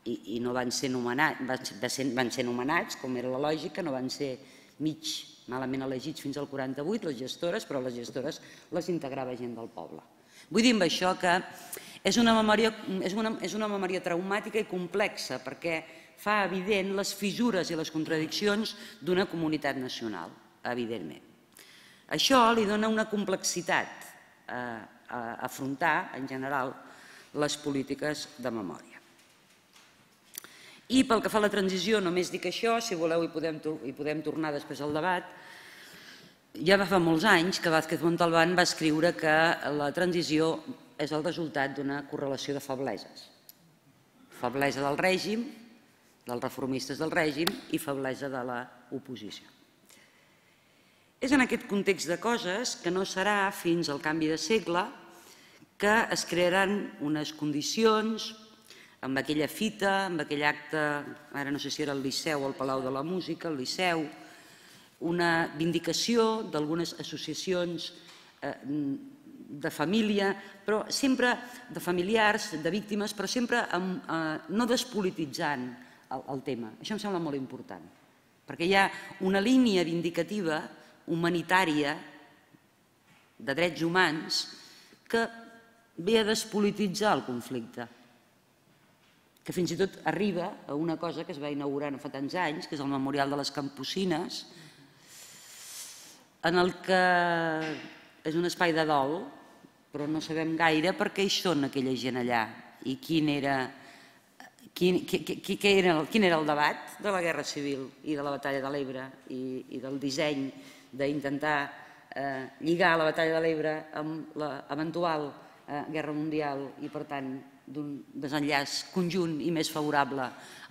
i, i no van ser, nomenats, van, ser, van ser nomenats, com era la lògica, no van ser mig malament elegits fins al 48, les gestores, però les gestores les integrava gent del poble. Vull dir amb això que és una memòria, és una, és una memòria traumàtica i complexa perquè fa evident les fissures i les contradiccions d'una comunitat nacional, evidentment. Això li dona una complexitat afrontar, en general, les polítiques de memòria. I pel que fa a la transició, només dic això, si voleu hi podem, podem tornar després al debat, ja va fa molts anys que Vázquez Montalbán va escriure que la transició és el resultat d'una correlació de febleses. Feblesa del règim, dels reformistes del règim i feblesa de l'oposició. És en aquest context de coses que no serà fins al canvi de segle que es crearan unes condicions amb aquella fita, amb aquell acte, ara no sé si era el Liceu o el Palau de la Música, el Liceu, una vindicació d'algunes associacions eh, de família, però sempre de familiars, de víctimes, però sempre amb, eh, no despolititzant el, el tema. Això em sembla molt important, perquè hi ha una línia vindicativa humanitària de drets humans que ve a despolititzar el conflicte que fins i tot arriba a una cosa que es va inaugurar no fa tants anys, que és el Memorial de les Campusines, en el que és un espai de dol, però no sabem gaire per què hi són aquella gent allà i quin era, quin, qui, qui, qui era, quin era el debat de la Guerra Civil i de la Batalla de l'Ebre i, i del disseny d'intentar eh, lligar la Batalla de l'Ebre amb l'eventual eh, Guerra Mundial i, per tant, d'un desenllaç conjunt i més favorable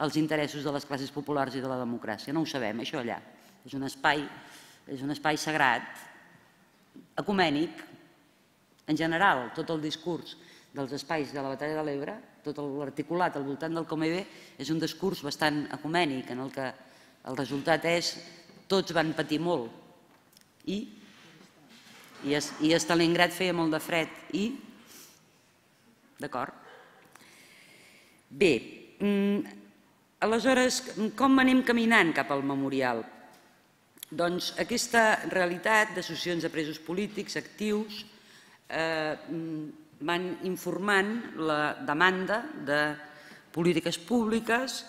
als interessos de les classes populars i de la democràcia. No ho sabem, això allà. És un espai és un espai sagrat, ecumènic, en general, tot el discurs dels espais de la batalla de l'Ebre, tot l'articulat al voltant del Comebe, és un discurs bastant ecumènic, en el que el resultat és tots van patir molt i, i, es, i a Stalingrad feia molt de fred i... D'acord? Bé, mm, aleshores, com anem caminant cap al memorial? Doncs aquesta realitat d'associacions de presos polítics actius eh, van informant la demanda de polítiques públiques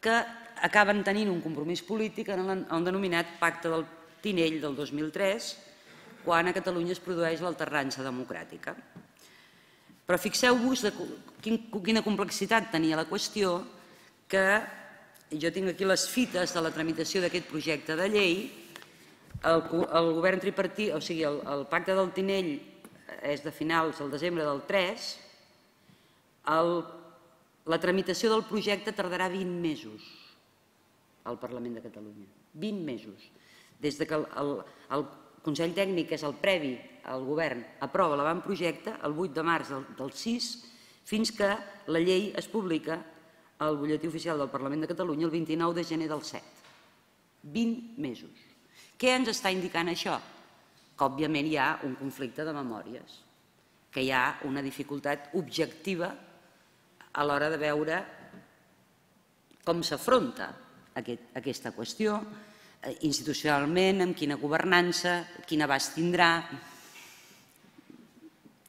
que acaben tenint un compromís polític en el denominat Pacte del Tinell del 2003, quan a Catalunya es produeix l'alternança democràtica. Però fixeu-vos quina complexitat tenia la qüestió que jo tinc aquí les fites de la tramitació d'aquest projecte de llei, el, govern tripartit, o sigui, el, pacte del Tinell és de finals del desembre del 3, el, la tramitació del projecte tardarà 20 mesos al Parlament de Catalunya. 20 mesos. Des de que el, el, el Consell Tècnic, que és el previ al govern, aprova l'avantprojecte el 8 de març del, del 6, fins que la llei es publica al butlletí oficial del Parlament de Catalunya el 29 de gener del 7. 20 mesos. Què ens està indicant això? Que òbviament hi ha un conflicte de memòries, que hi ha una dificultat objectiva a l'hora de veure com s'afronta aquest, aquesta qüestió, institucionalment, amb quina governança, quin abast tindrà.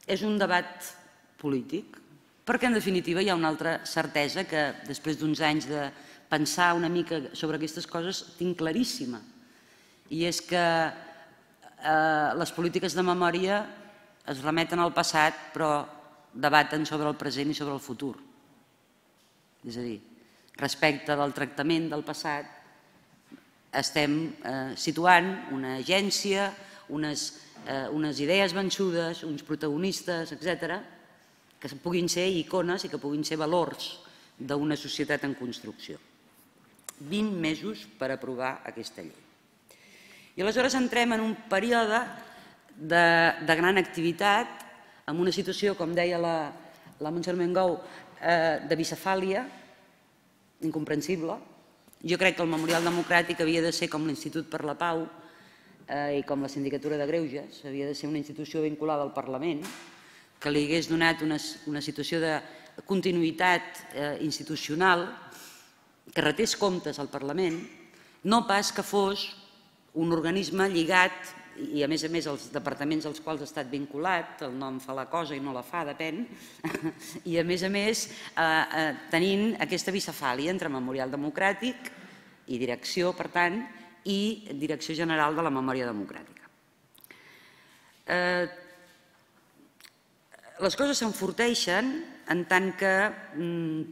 És un debat polític, perquè en definitiva hi ha una altra certesa que després d'uns anys de pensar una mica sobre aquestes coses tinc claríssima i és que eh, les polítiques de memòria es remeten al passat però debaten sobre el present i sobre el futur. És a dir, respecte del tractament del passat estem eh, situant una agència, unes, eh, unes idees vençudes, uns protagonistes, etc que puguin ser icones i que puguin ser valors d'una societat en construcció. 20 mesos per aprovar aquesta llei. I aleshores entrem en un període de, de gran activitat, amb una situació, com deia la, la Montserrat Mengou, eh, de bicefàlia, incomprensible. Jo crec que el Memorial Democràtic havia de ser com l'Institut per la Pau eh, i com la Sindicatura de Greuges, havia de ser una institució vinculada al Parlament, que li hagués donat una, una situació de continuïtat eh, institucional, que retés comptes al Parlament, no pas que fos un organisme lligat i a més a més els departaments als quals ha estat vinculat, el nom fa la cosa i no la fa, depèn, i a més a més eh, eh, tenint aquesta bicefàlia entre Memorial Democràtic i direcció, per tant, i Direcció General de la Memòria Democràtica. Eh, les coses s'enforteixen en tant que mm,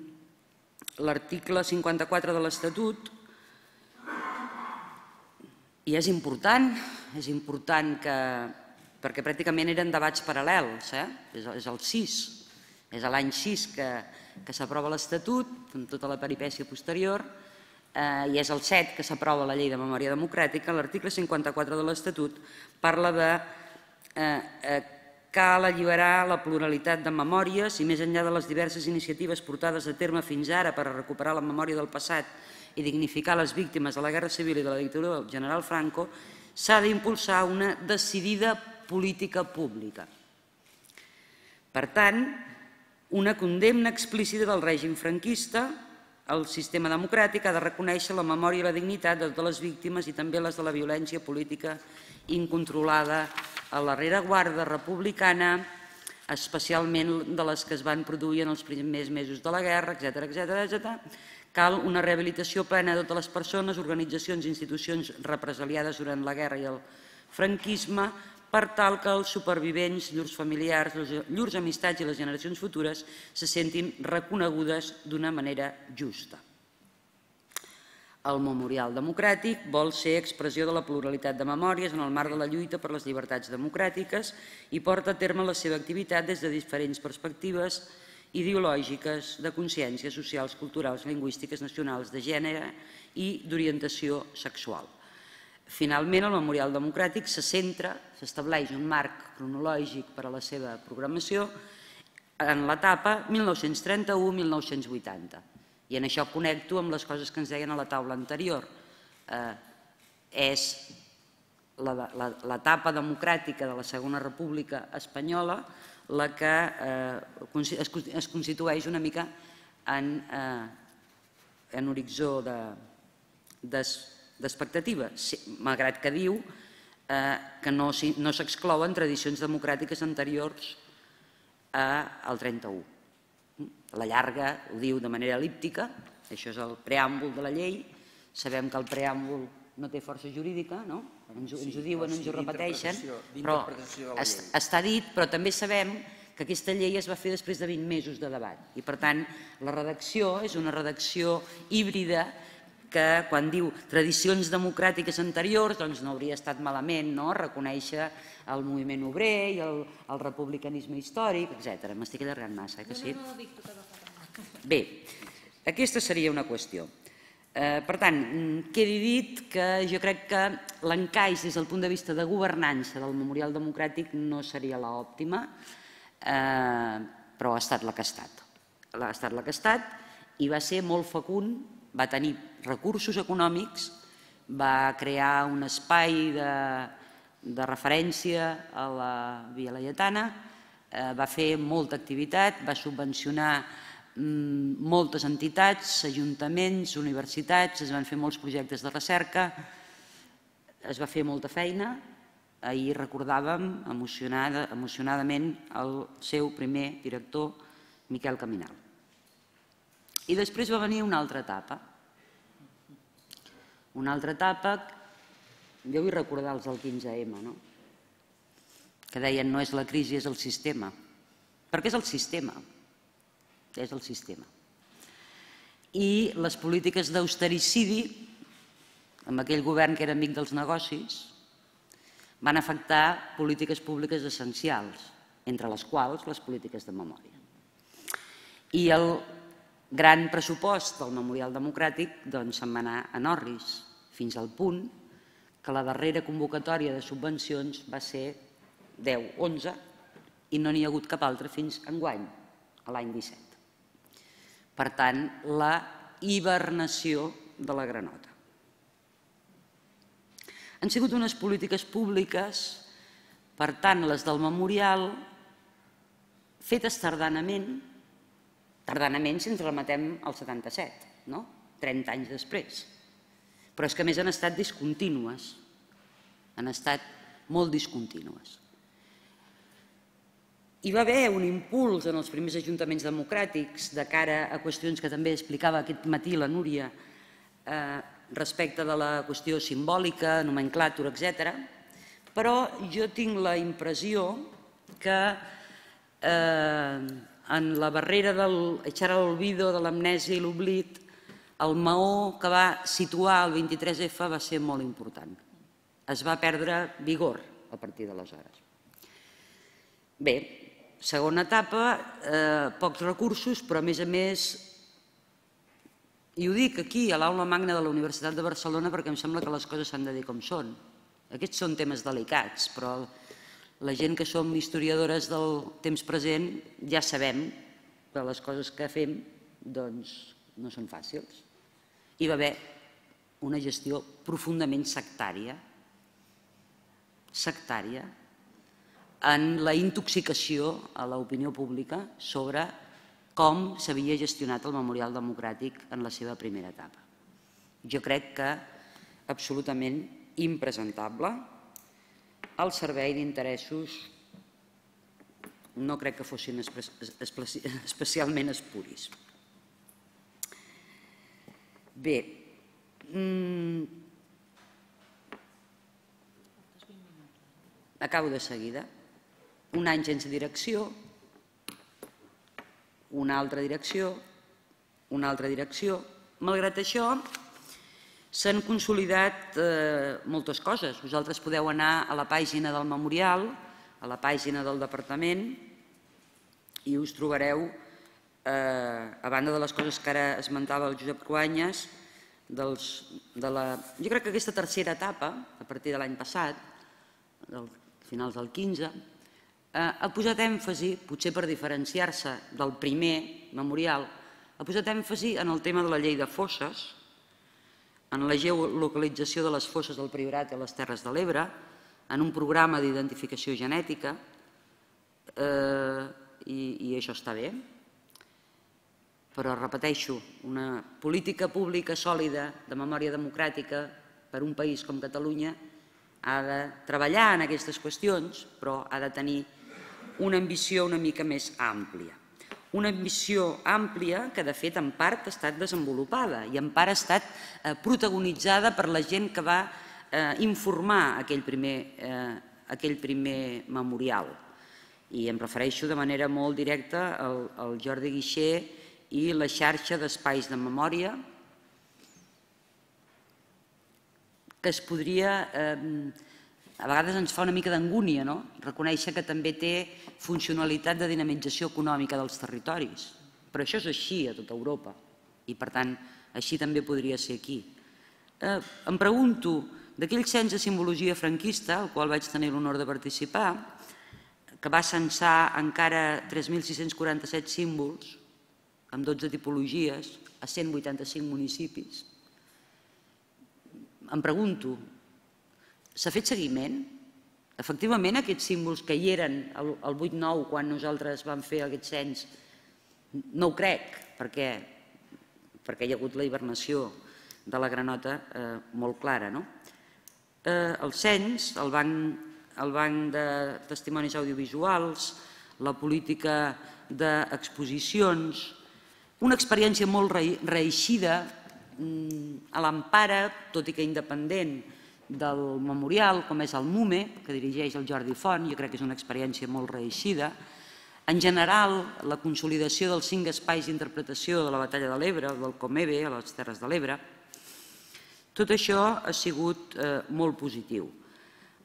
l'article 54 de l'Estatut i és important, és important que, perquè pràcticament eren debats paral·lels, eh? és, és el 6, és l'any 6 que, que s'aprova l'Estatut, amb tota la peripècia posterior, eh, i és el 7 que s'aprova la llei de memòria democràtica, l'article 54 de l'Estatut parla de eh, eh, cal alliberar la pluralitat de memòries i més enllà de les diverses iniciatives portades a terme fins ara per a recuperar la memòria del passat i dignificar les víctimes de la Guerra Civil i de la dictadura del general Franco, s'ha d'impulsar una decidida política pública. Per tant, una condemna explícita del règim franquista, el sistema democràtic ha de reconèixer la memòria i la dignitat de totes les víctimes i també les de la violència política incontrolada a la rereguarda republicana, especialment de les que es van produir en els primers mesos de la guerra, etc etc etc Cal una rehabilitació plena de totes les persones, organitzacions i institucions represaliades durant la guerra i el franquisme per tal que els supervivents, llurs familiars, llurs amistats i les generacions futures se sentin reconegudes d'una manera justa. El Memorial Democràtic vol ser expressió de la pluralitat de memòries en el marc de la lluita per les llibertats democràtiques i porta a terme la seva activitat des de diferents perspectives ideològiques, de consciències socials, culturals, lingüístiques, nacionals, de gènere i d'orientació sexual. Finalment, el Memorial Democràtic se centra, s'estableix un marc cronològic per a la seva programació en l'etapa 1931-1980. I en això connecto amb les coses que ens deien a la taula anterior. Eh, és l'etapa democràtica de la Segona República Espanyola la que eh, es constitueix una mica en, eh, en horitzó d'expectativa, malgrat que diu eh, que no, no s'exclouen tradicions democràtiques anteriors al 31. La llarga ho diu de manera elíptica, això és el preàmbul de la llei, sabem que el preàmbul no té força jurídica, no? Ens, ens ho diuen, ens ho repeteixen, però està dit, però també sabem que aquesta llei es va fer després de 20 mesos de debat i per tant la redacció és una redacció híbrida que quan diu tradicions democràtiques anteriors doncs no hauria estat malament no? reconèixer el moviment obrer i el, el republicanisme històric, etc. M'estic allargant massa, eh, que sí? Bé, aquesta seria una qüestió. Eh, per tant, mm, quedi dit que jo crec que l'encaix des del punt de vista de governança del Memorial Democràtic no seria l'òptima, eh, però ha estat la que ha estat. Ha estat la que ha estat i va ser molt fecund, va tenir recursos econòmics, va crear un espai de, de referència a la Via Laietana, eh, va fer molta activitat, va subvencionar moltes entitats, ajuntaments, universitats, es van fer molts projectes de recerca, es va fer molta feina. Ahir recordàvem emocionada, emocionadament el seu primer director, Miquel Caminal. I després va venir una altra etapa. Una altra etapa, jo vull recordar els del 15M, no? que deien no és la crisi, és el sistema. Perquè és el sistema és el sistema. I les polítiques d'austericidi, amb aquell govern que era amic dels negocis, van afectar polítiques públiques essencials, entre les quals les polítiques de memòria. I el gran pressupost del Memorial Democràtic doncs, se'n va anar a Norris, fins al punt que la darrera convocatòria de subvencions va ser 10, 11, i no n'hi ha hagut cap altra fins enguany, a l'any 17 per tant, la hibernació de la granota. Han sigut unes polítiques públiques, per tant, les del memorial, fetes tardanament, tardanament si ens rematem al 77, no? 30 anys després. Però és que més han estat discontínues. han estat molt discontínues. Hi va haver un impuls en els primers ajuntaments democràtics de cara a qüestions que també explicava aquest matí la Núria eh, respecte de la qüestió simbòlica, nomenclàtura, etc. Però jo tinc la impressió que eh, en la barrera del echar al olvido, de l'amnèsia i l'oblit, el maó que va situar el 23F va ser molt important. Es va perdre vigor a partir d'aleshores. Bé, segona etapa, eh, pocs recursos, però a més a més, i ho dic aquí, a l'aula magna de la Universitat de Barcelona, perquè em sembla que les coses s'han de dir com són. Aquests són temes delicats, però la gent que som historiadores del temps present ja sabem que les coses que fem doncs, no són fàcils. Hi va haver una gestió profundament sectària, sectària, en la intoxicació a l'opinió pública sobre com s'havia gestionat el memorial democràtic en la seva primera etapa. Jo crec que absolutament impresentable al servei d'interessos no crec que fossin especialment espuris. Bé, mm, acabo de seguida un any sense direcció, una altra direcció, una altra direcció. Malgrat això, s'han consolidat eh, moltes coses. Vosaltres podeu anar a la pàgina del memorial, a la pàgina del departament, i us trobareu, eh, a banda de les coses que ara esmentava el Josep Cruanyes, dels, de la, jo crec que aquesta tercera etapa, a partir de l'any passat, finals del 15, Eh, ha posat èmfasi, potser per diferenciar-se del primer memorial, ha posat èmfasi en el tema de la llei de fosses, en la geolocalització de les fosses del Priorat i les Terres de l'Ebre, en un programa d'identificació genètica, eh, i, i això està bé, però repeteixo, una política pública sòlida de memòria democràtica per un país com Catalunya ha de treballar en aquestes qüestions, però ha de tenir una ambició una mica més àmplia. Una ambició àmplia que, de fet, en part ha estat desenvolupada i en part ha estat eh, protagonitzada per la gent que va eh, informar aquell primer, eh, aquell primer memorial. I em refereixo de manera molt directa al, Jordi Guixer i la xarxa d'espais de memòria que es podria eh, a vegades ens fa una mica d'angúnia, no? Reconèixer que també té funcionalitat de dinamització econòmica dels territoris. Però això és així a tota Europa i, per tant, així també podria ser aquí. Eh, em pregunto, d'aquell cens de simbologia franquista, al qual vaig tenir l'honor de participar, que va censar encara 3.647 símbols, amb 12 tipologies, a 185 municipis, em pregunto, S'ha fet seguiment? Efectivament, aquests símbols que hi eren el, 8-9, quan nosaltres vam fer aquest cens, no ho crec, perquè, perquè hi ha hagut la hibernació de la granota eh, molt clara. No? Eh, el cens, el banc, el banc de testimonis audiovisuals, la política d'exposicions, una experiència molt reeixida mm, a l'empara, tot i que independent, del memorial, com és el MUME, que dirigeix el Jordi Font, jo crec que és una experiència molt reeixida. En general, la consolidació dels cinc espais d'interpretació de la batalla de l'Ebre, del Comebe, a les Terres de l'Ebre, tot això ha sigut eh, molt positiu,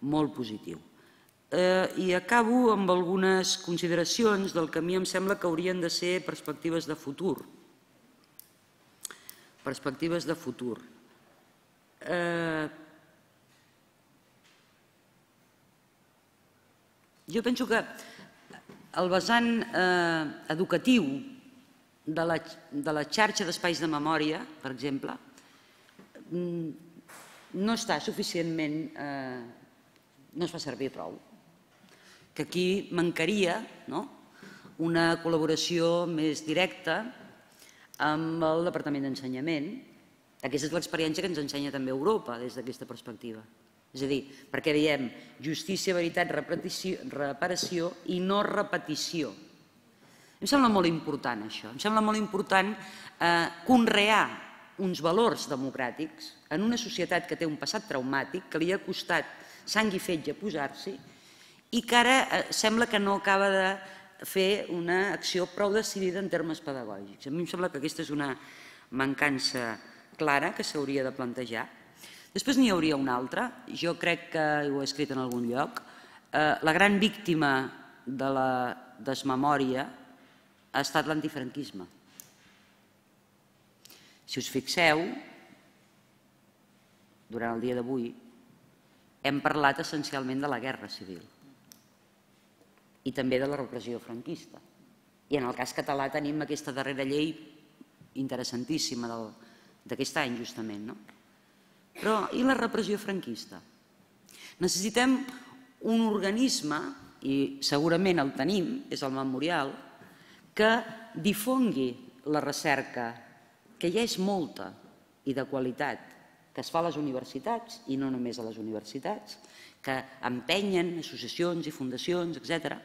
molt positiu. Eh, I acabo amb algunes consideracions del que a mi em sembla que haurien de ser perspectives de futur. Perspectives de futur. Eh, Jo penso que el vessant eh, educatiu de la, de la xarxa d'espais de memòria, per exemple, mm, no està suficientment, eh, no es fa servir prou. Que aquí mancaria no? una col·laboració més directa amb el Departament d'Ensenyament. Aquesta és l'experiència que ens ensenya també Europa des d'aquesta perspectiva. És a dir, perquè diem justícia, veritat, reparació i no repetició. Em sembla molt important això, em sembla molt important eh, conrear uns valors democràtics en una societat que té un passat traumàtic, que li ha costat sang i fetge posar-s'hi i que ara eh, sembla que no acaba de fer una acció prou decidida en termes pedagògics. A mi em sembla que aquesta és una mancança clara que s'hauria de plantejar. Després n'hi hauria una altra, jo crec que ho he escrit en algun lloc, eh, la gran víctima de la desmemòria ha estat l'antifranquisme. Si us fixeu, durant el dia d'avui, hem parlat essencialment de la guerra civil i també de la repressió franquista. I en el cas català tenim aquesta darrera llei interessantíssima d'aquest any, justament. No? Però i la repressió franquista? Necessitem un organisme, i segurament el tenim, és el memorial, que difongui la recerca, que ja és molta i de qualitat, que es fa a les universitats, i no només a les universitats, que empenyen associacions i fundacions, etc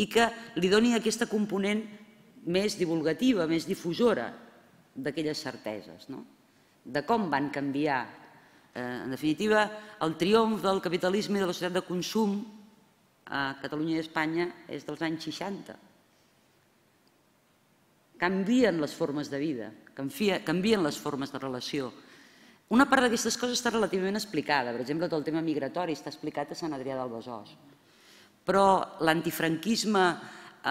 i que li doni aquesta component més divulgativa, més difusora d'aquelles certeses, no? de com van canviar, en definitiva, el triomf del capitalisme i de la societat de consum a Catalunya i Espanya és dels anys 60. Canvien les formes de vida, canvien les formes de relació. Una part d'aquestes coses està relativament explicada, per exemple, tot el tema migratori està explicat a Sant Adrià del Besòs però l'antifranquisme eh,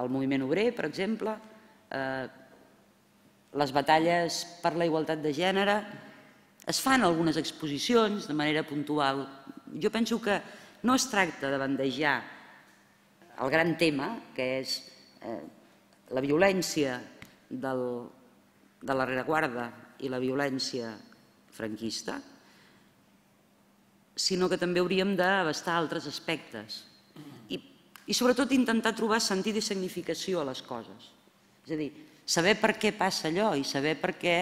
al moviment obrer, per exemple, eh, les batalles per la igualtat de gènere, es fan algunes exposicions de manera puntual. Jo penso que no es tracta de bandejar el gran tema, que és eh, la violència del, de la rereguarda i la violència franquista, sinó que també hauríem d'abastar altres aspectes i, i sobretot intentar trobar sentit i significació a les coses. És a dir, saber per què passa allò i saber per què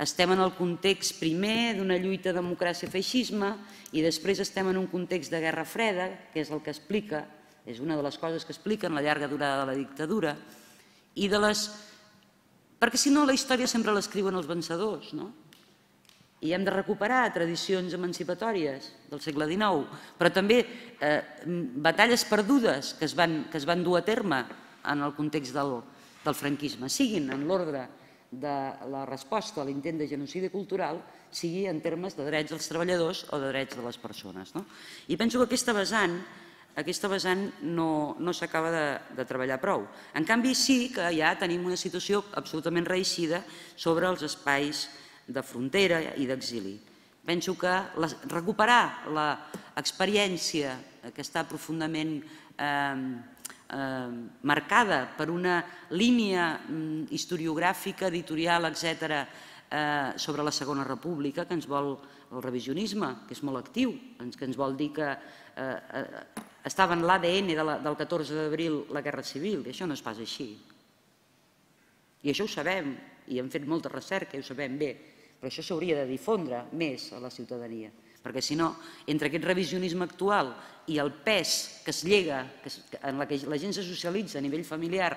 estem en el context primer d'una lluita democràcia-feixisme i després estem en un context de guerra freda, que és el que explica, és una de les coses que expliquen la llarga durada de la dictadura, i de les... perquè si no la història sempre l'escriuen els vencedors, no? i hem de recuperar tradicions emancipatòries del segle XIX, però també eh, batalles perdudes que es, van, que es van dur a terme en el context del, del franquisme, siguin en l'ordre de la resposta a l'intent de genocidi cultural, sigui en termes de drets dels treballadors o de drets de les persones. No? I penso que aquesta vessant, aquesta vessant no, no s'acaba de, de treballar prou. En canvi, sí que ja tenim una situació absolutament reeixida sobre els espais de frontera i d'exili. Penso que la, recuperar l'experiència que està profundament eh, marcada per una línia mm, historiogràfica, editorial, etc., eh, sobre la Segona República, que ens vol el revisionisme, que és molt actiu, que ens vol dir que eh, eh, estava en l'ADN de la, del 14 d'abril la Guerra Civil, i això no és pas així. I això ho sabem, i hem fet molta recerca i ho sabem bé, però això s'hauria de difondre més a la ciutadania, perquè si no, entre aquest revisionisme actual i el pes que es llega, que en la que la gent se socialitza a nivell familiar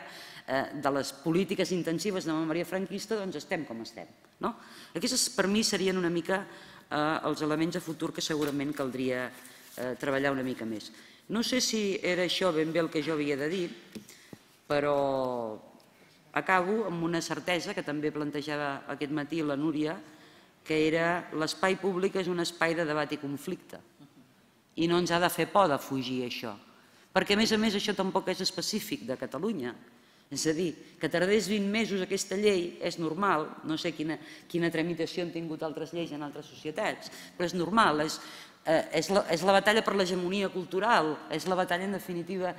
eh, de les polítiques intensives de memòria franquista, doncs estem com estem. No? Aquestes per mi serien una mica eh, els elements a futur que segurament caldria eh, treballar una mica més. No sé si era això ben bé el que jo havia de dir, però acabo amb una certesa que també plantejava aquest matí la Núria, que era l'espai públic és un espai de debat i conflicte. I no ens ha de fer por de fugir això perquè a més a més això tampoc és específic de Catalunya. És a dir, que tardés 20 mesos aquesta llei és normal, no sé quina, quina tramitació han tingut altres lleis en altres societats, però és normal, és, eh, és, la, és la batalla per l'hegemonia cultural, és la batalla en definitiva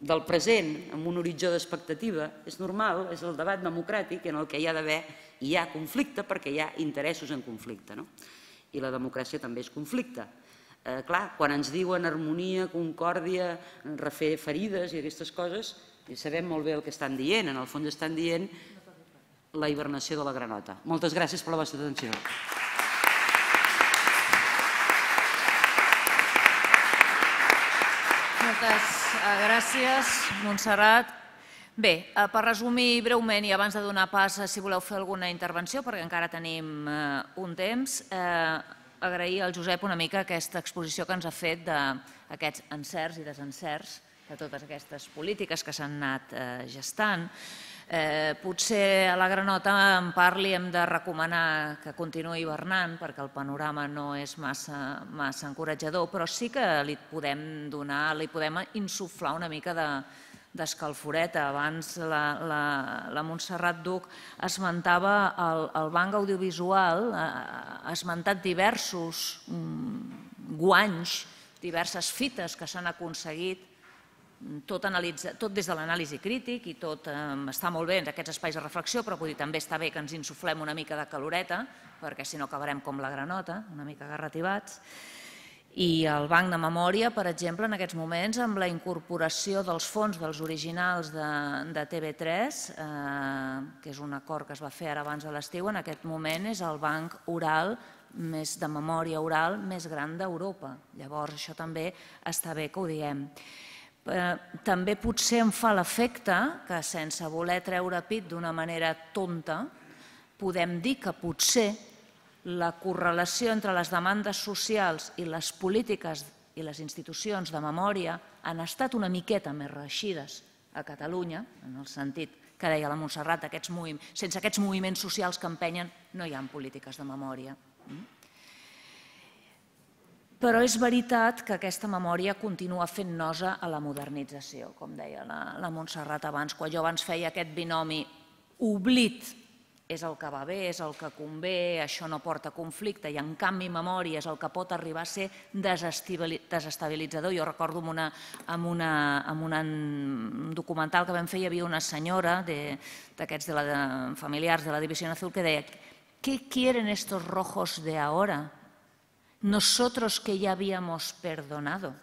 del present amb un horitzó d'expectativa, és normal, és el debat democràtic en el que hi ha d'haver hi ha conflicte perquè hi ha interessos en conflicte. No? I la democràcia també és conflicte. Eh, clar, quan ens diuen harmonia, concòrdia, refer ferides i aquestes coses, sabem molt bé el que estan dient. En el fons estan dient la hibernació de la granota. Moltes gràcies per la vostra atenció. Moltes eh, gràcies, Montserrat. Bé, eh, per resumir breument i abans de donar pas a si voleu fer alguna intervenció, perquè encara tenim eh, un temps, agrair al Josep una mica aquesta exposició que ens ha fet d'aquests encerts i desencerts de totes aquestes polítiques que s'han anat gestant. Eh, potser a la granota en parli hem de recomanar que continuï hivernant perquè el panorama no és massa, massa encoratjador, però sí que li podem donar, li podem insuflar una mica de, d'escalforeta. Abans la, la, la Montserrat Duc esmentava el, el banc audiovisual, eh, ha esmentat diversos mm, guanys, diverses fites que s'han aconseguit tot, analitza, tot des de l'anàlisi crític i tot eh, està molt bé en aquests espais de reflexió, però dir, també està bé que ens insuflem una mica de caloreta, perquè si no acabarem com la granota, una mica garrativats. I el Banc de Memòria, per exemple, en aquests moments, amb la incorporació dels fons dels originals de, de TV3, eh, que és un acord que es va fer ara abans de l'estiu, en aquest moment és el banc oral més de memòria oral més gran d'Europa. Llavors, això també està bé que ho diguem. Eh, també potser em fa l'efecte que sense voler treure pit d'una manera tonta, podem dir que potser la correlació entre les demandes socials i les polítiques i les institucions de memòria han estat una miqueta més reeixides a Catalunya, en el sentit que deia la Montserrat, aquests sense aquests moviments socials que empenyen no hi ha polítiques de memòria. Mm? Però és veritat que aquesta memòria continua fent nosa a la modernització, com deia la, la Montserrat abans, quan jo abans feia aquest binomi oblit és el que va bé, és el que convé, això no porta conflicte, i en canvi memòria és el que pot arribar a ser desestabilitzador. Jo recordo en, una, en, una, en un documental que vam fer, hi havia una senyora d'aquests de, de, de, familiars de la Divisió Azul que deia «¿Qué quieren estos rojos de ahora?» Nosotros que ja havíamos perdonado.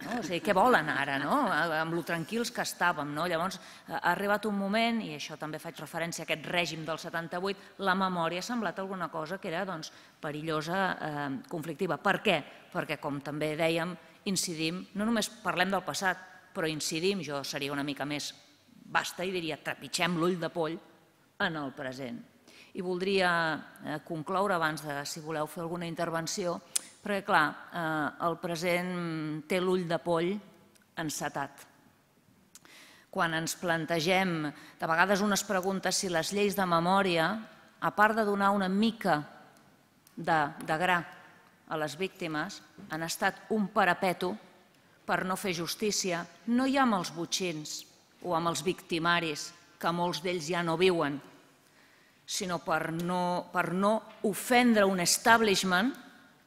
No? O sigui, què volen ara, no? amb lo tranquils que estàvem. No? Llavors, ha arribat un moment, i això també faig referència a aquest règim del 78, la memòria ha semblat alguna cosa que era doncs, perillosa, eh, conflictiva. Per què? Perquè, com també dèiem, incidim, no només parlem del passat, però incidim, jo seria una mica més basta i diria trepitgem l'ull de poll en el present. I voldria eh, concloure abans de, si voleu fer alguna intervenció, perquè clar, eh, el present té l'ull de poll encetat. Quan ens plantegem, de vegades un es pregunta si les lleis de memòria, a part de donar una mica de, de gra a les víctimes, han estat un parapeto per no fer justícia, no ja amb els butxins o amb els victimaris, que molts d'ells ja no viuen, sinó per no, per no ofendre un establishment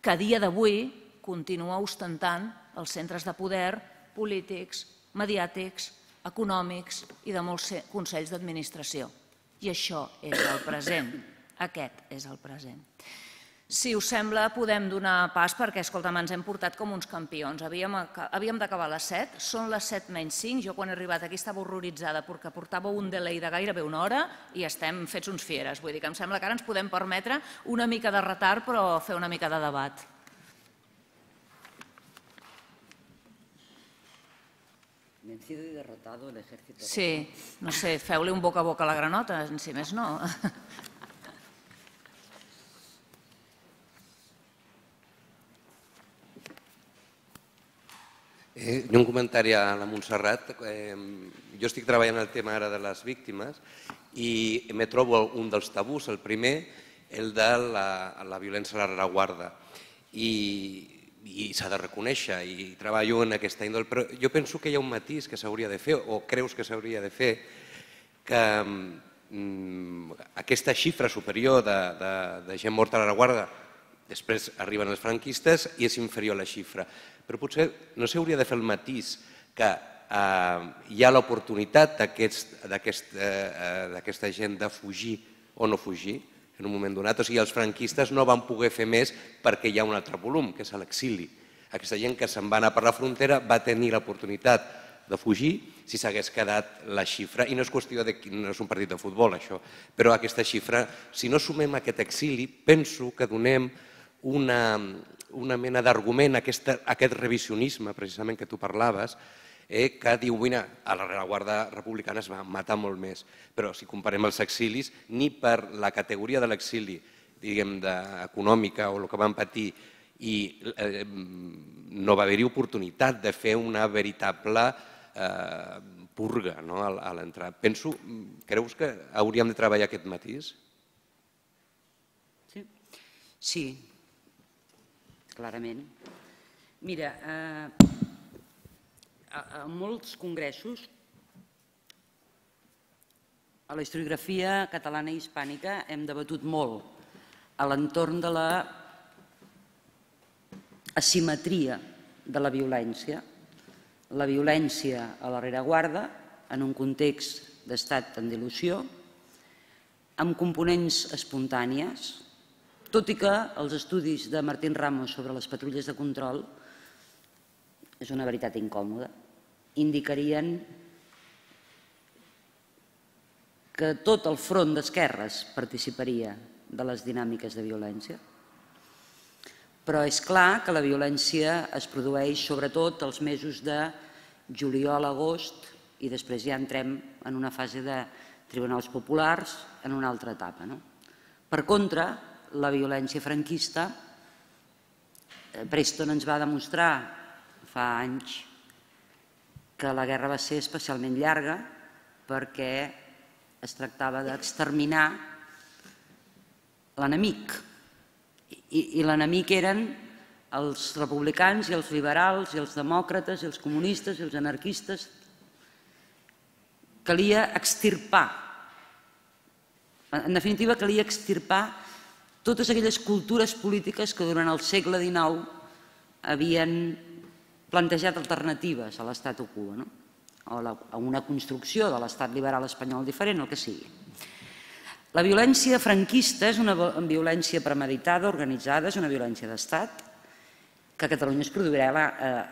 que a dia d'avui continua ostentant els centres de poder polítics, mediàtics, econòmics i de molts consells d'administració. I això és el present. Aquest és el present. Si us sembla, podem donar pas perquè, escolta'm, ens hem portat com uns campions. Havíem, havíem d'acabar a les 7, són les 7 menys 5. Jo quan he arribat aquí estava horroritzada perquè portava un delay de gairebé una hora i estem fets uns fieres. Vull dir que em sembla que ara ens podem permetre una mica de retard però fer una mica de debat. Vencido y derrotado el ejército. Sí, no sé, feu-li un boca a boca a la granota, si més no. Eh, un comentari a la Montserrat. Eh, jo estic treballant el tema ara de les víctimes i me trobo un dels tabús, el primer, el de la, la violència a la rereguarda. I, i s'ha de reconèixer i treballo en aquesta índole, però jo penso que hi ha un matís que s'hauria de fer o creus que s'hauria de fer que mm, aquesta xifra superior de, de, de gent morta a la rereguarda després arriben els franquistes i és inferior a la xifra però potser no s'hauria de fer el matís que eh, hi ha l'oportunitat d'aquesta aquest, eh, eh gent de fugir o no fugir en un moment donat. O sigui, els franquistes no van poder fer més perquè hi ha un altre volum, que és l'exili. Aquesta gent que se'n va anar per la frontera va tenir l'oportunitat de fugir si s'hagués quedat la xifra, i no és qüestió de no és un partit de futbol això, però aquesta xifra, si no sumem aquest exili, penso que donem una, una mena d'argument, aquest revisionisme precisament que tu parlaves, eh, que diu, mira, a la rereguarda republicana es va matar molt més, però si comparem els exilis, ni per la categoria de l'exili, diguem, econòmica o el que van patir, i eh, no va haver-hi oportunitat de fer una veritable eh, purga no, a l'entrada. Penso, creus que hauríem de treballar aquest matís? Sí, sí clarament. Mira, eh, a, a molts congressos a la historiografia catalana i hispànica hem debatut molt a l'entorn de la asimetria de la violència, la violència a la rereguarda en un context d'estat en dilució, amb components espontànies, tot i que els estudis de Martín Ramos sobre les patrulles de control és una veritat incòmoda, indicarien que tot el front d'esquerres participaria de les dinàmiques de violència. Però és clar que la violència es produeix sobretot els mesos de juliol, agost i després ja entrem en una fase de tribunals populars en una altra etapa. No? Per contra, la violència franquista, eh, Preston ens va demostrar fa anys que la guerra va ser especialment llarga perquè es tractava d'exterminar l'enemic. I, i l'enemic eren els republicans i els liberals i els demòcrates i els comunistes i els anarquistes. Calia extirpar. En definitiva, calia extirpar totes aquelles cultures polítiques que durant el segle XIX havien plantejat alternatives a l'estat quo, no? o a una construcció de l'estat liberal espanyol diferent, el que sigui. La violència franquista és una violència premeditada, organitzada, és una violència d'estat, que a Catalunya es produirà a,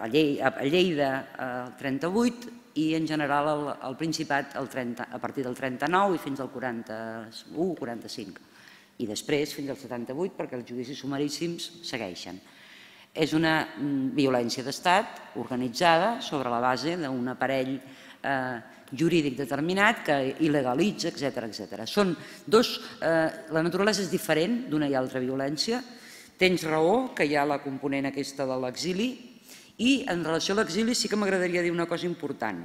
a, Lleida el 38 i en general al, al Principat el 30, a partir del 39 i fins al 41-45 i després fins al 78 perquè els judicis sumaríssims segueixen. És una mm, violència d'estat organitzada sobre la base d'un aparell eh, jurídic determinat que il·legalitza, etc etc. Són dos, eh, la naturalesa és diferent d'una i altra violència. Tens raó que hi ha la component aquesta de l'exili i en relació a l'exili sí que m'agradaria dir una cosa important.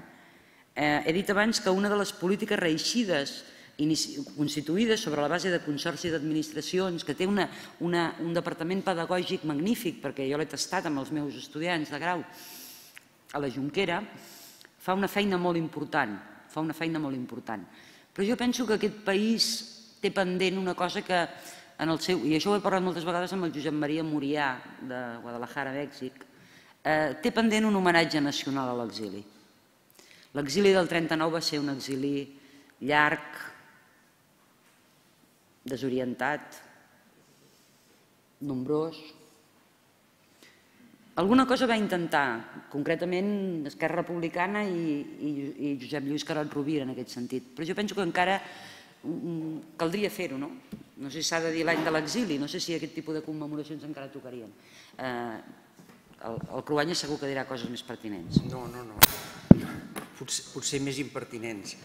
Eh, he dit abans que una de les polítiques reixides constituïdes sobre la base de consorci d'administracions, que té una, una, un departament pedagògic magnífic, perquè jo l'he tastat amb els meus estudiants de grau a la Junquera, fa una feina molt important, fa una feina molt important. Però jo penso que aquest país té pendent una cosa que en el seu, i això ho he parlat moltes vegades amb el Josep Maria Murià de Guadalajara, Mèxic, eh, té pendent un homenatge nacional a l'exili. L'exili del 39 va ser un exili llarg, desorientat, nombrós, alguna cosa va intentar, concretament Esquerra Republicana i, i, i Josep Lluís Carot Rovira en aquest sentit, però jo penso que encara mm, caldria fer-ho, no? No sé si s'ha de dir l'any de l'exili, no sé si aquest tipus de commemoracions encara tocarien. Eh, el, el Cruanya segur que dirà coses més pertinents. No, no, no. Potser, potser més impertinents.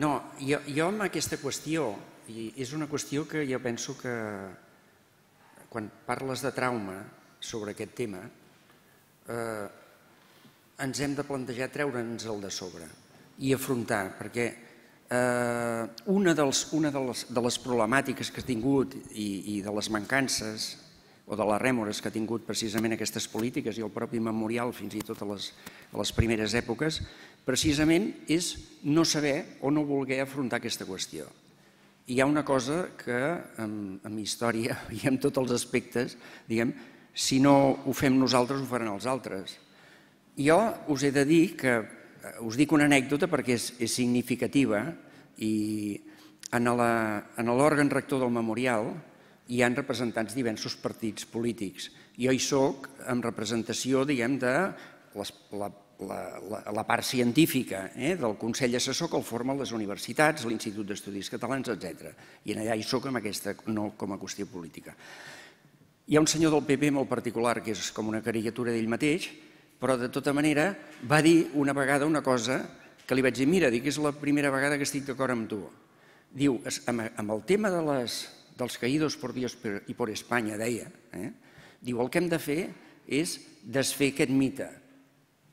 No, jo, jo amb aquesta qüestió, i és una qüestió que jo penso que quan parles de trauma sobre aquest tema, eh, ens hem de plantejar treure'ns el de sobre i afrontar, perquè eh, una, dels, una de, les, de les problemàtiques que ha tingut i, i de les mancances o de les rèmores que ha tingut precisament aquestes polítiques i el propi memorial fins i tot a les, a les primeres èpoques, precisament és no saber o no voler afrontar aquesta qüestió. Hi ha una cosa que en, en història i en tots els aspectes, diguem, si no ho fem nosaltres, ho faran els altres. Jo us he de dir que, eh, us dic una anècdota perquè és, és significativa i en l'òrgan rector del memorial hi han representants diversos partits polítics. Jo hi soc en representació, diguem, de les, la, la, la, la part científica eh, del Consell Assessor que el formen les universitats, l'Institut d'Estudis Catalans, etc. I en allà hi soc amb aquesta, no com a qüestió política. Hi ha un senyor del PP molt particular, que és com una caricatura d'ell mateix, Però, de tota manera, va dir una vegada una cosa que li vaig dir, mira, dic, és la primera vegada que estic d'acord amb tu. Diu, amb el tema de les, dels caïdos por Dios i por Espanya, deia, eh? diu, el que hem de fer és desfer aquest mite.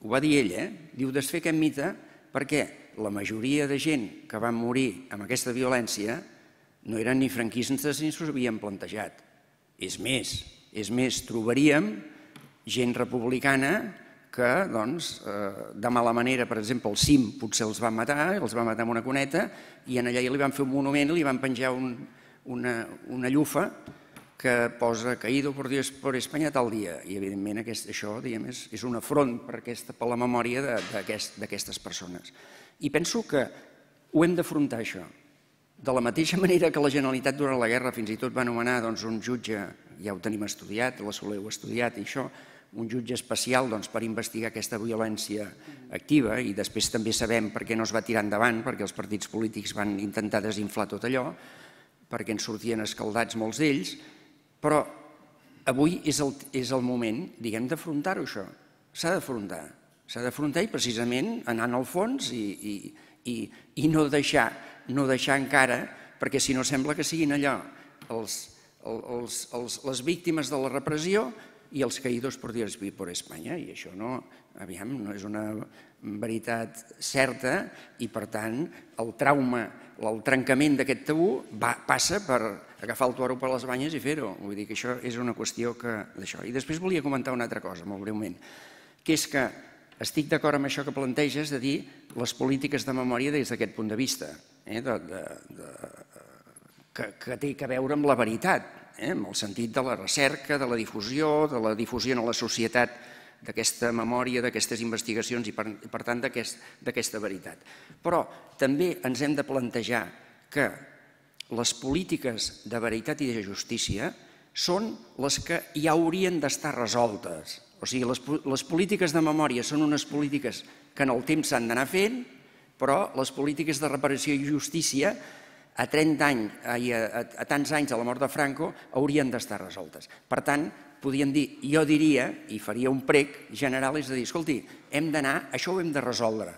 Ho va dir ell, eh? Diu, desfer aquest mite perquè la majoria de gent que van morir amb aquesta violència no eren ni franquistes ni s'ho havien plantejat. És més, és més, trobaríem gent republicana que doncs, eh, de mala manera, per exemple, el CIM potser els va matar, els va matar amb una coneta, i en allà li van fer un monument li van penjar un, una, una llufa que posa caído por Dios por Espanya tal dia. I, evidentment, aquest, això diguem, és, és un afront per, aquesta, per la memòria d'aquestes aquest, persones. I penso que ho hem d'afrontar, això. De la mateixa manera que la Generalitat durant la guerra fins i tot va anomenar doncs, un jutge, ja ho tenim estudiat, la Soler ho ha estudiat i això, un jutge especial doncs, per investigar aquesta violència activa i després també sabem per què no es va tirar endavant, perquè els partits polítics van intentar desinflar tot allò, perquè en sortien escaldats molts d'ells, però avui és el, és el moment, diguem, d'afrontar-ho això. S'ha d'afrontar. S'ha d'afrontar i precisament anant al fons i, i, i, i no, deixar, no deixar encara, perquè si no sembla que siguin allò els, els, els, les víctimes de la repressió i els caïdos per i per Espanya, i això no, aviam, no és una veritat certa i, per tant, el trauma, el trencament d'aquest tabú va, passa per agafar el toro per les banyes i fer-ho. Vull dir que això és una qüestió que... d'això. I després volia comentar una altra cosa, molt breument, que és que estic d'acord amb això que planteges de dir les polítiques de memòria des d'aquest punt de vista, eh, de, de, de, que, que té a veure amb la veritat, eh, en el sentit de la recerca, de la difusió, de la difusió en la societat d'aquesta memòria, d'aquestes investigacions i, per, per tant, d'aquesta veritat. Però també ens hem de plantejar que les polítiques de veritat i de justícia són les que ja haurien d'estar resoltes. O sigui, les, les polítiques de memòria són unes polítiques que en el temps s'han d'anar fent, però les polítiques de reparació i justícia a 30 anys, a, a, a tants anys de la mort de Franco, haurien d'estar resoltes. Per tant, podríem dir, jo diria, i faria un prec general, és a dir, escolti, hem d'anar, això ho hem de resoldre.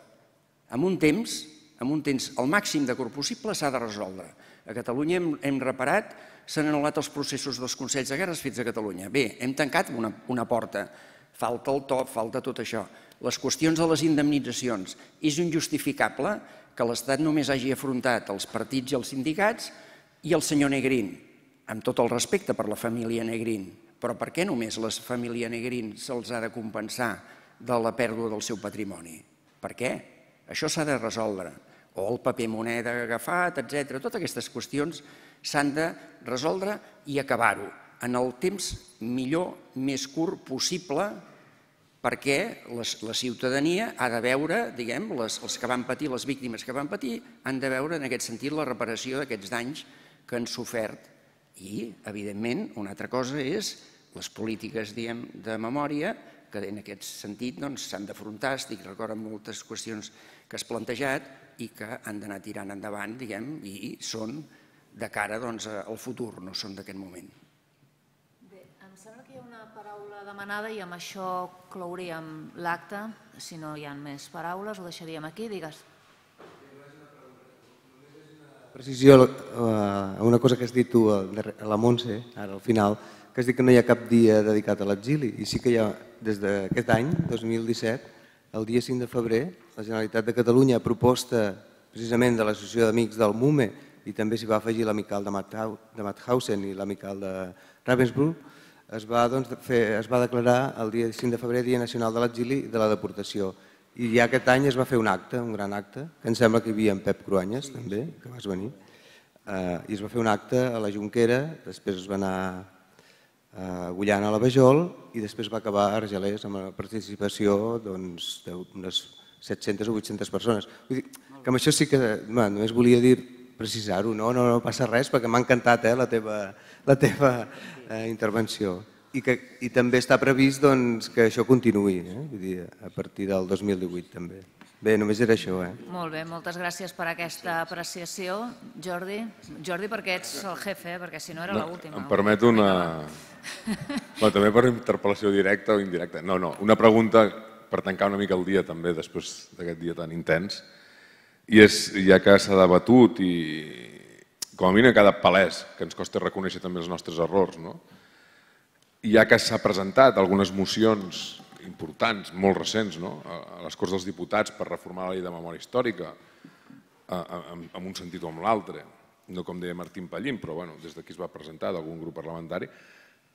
En un temps, en un temps, el màxim de curt possible s'ha de resoldre. A Catalunya hem, hem reparat, s'han anul·lat els processos dels Consells de Guerres fets a Catalunya. Bé, hem tancat una, una porta, falta el top, falta tot això. Les qüestions de les indemnitzacions, és injustificable que l'Estat només hagi afrontat els partits i els sindicats i el senyor Negrín, amb tot el respecte per la família Negrín. Però per què només la família Negrín se'ls ha de compensar de la pèrdua del seu patrimoni? Per què? Això s'ha de resoldre. O el paper moneda agafat, etc. Totes aquestes qüestions s'han de resoldre i acabar-ho en el temps millor, més curt possible, perquè les, la ciutadania ha de veure, diguem, les, els que van patir, les víctimes que van patir, han de veure en aquest sentit la reparació d'aquests danys que han sofert. I, evidentment, una altra cosa és les polítiques diguem, de memòria, que en aquest sentit s'han doncs, d'afrontar, estic d'acord amb moltes qüestions que has plantejat i que han d'anar tirant endavant diguem, i són de cara doncs, al futur, no són d'aquest moment demanada i amb això clouríem l'acte. Si no hi ha més paraules, ho deixaríem aquí. Digues. Precisió a eh, una cosa que has dit tu a la Montse, ara al final, que has dit que no hi ha cap dia dedicat a l'exili. I sí que hi ha, des d'aquest any, 2017, el dia 5 de febrer, la Generalitat de Catalunya, a proposta precisament de l'Associació d'Amics del MUME, i també s'hi va afegir l'amical de Mauthausen i l'amical de Ravensbrück, es va, doncs, fer, es va declarar el dia 5 de febrer Dia Nacional de l'Exili i de la Deportació. I ja aquest any es va fer un acte, un gran acte, que em sembla que hi havia en Pep Cruanyes, també, que vas venir, eh, i es va fer un acte a la Junquera, després es va anar a Gullana a la Bajol i després va acabar a Argelers amb la participació d'unes doncs, 700 o 800 persones. Vull dir que amb això sí que, bueno, només volia dir, precisar-ho, no, no, no passa res perquè m'ha encantat eh, la teva, la teva eh, intervenció. I, que, I també està previst doncs, que això continuï, eh? Vull dir, a partir del 2018 també. Bé, només era això. Eh? Molt bé, moltes gràcies per aquesta apreciació. Jordi, Jordi perquè ets el jefe, eh? perquè si no era no, l'última. Em permet una... Bueno, també per interpel·lació directa o indirecta. No, no, una pregunta per tancar una mica el dia també després d'aquest dia tan intens, i és, ja que s'ha debatut i com a mínim ha quedat palès que ens costa reconèixer també els nostres errors, no? Ja que s'ha presentat algunes mocions importants, molt recents, no? a les Corts dels Diputats per reformar la llei de memòria històrica, en un sentit o en l'altre, no com deia Martín Pallín, però bueno, des d'aquí es va presentar d'algun grup parlamentari,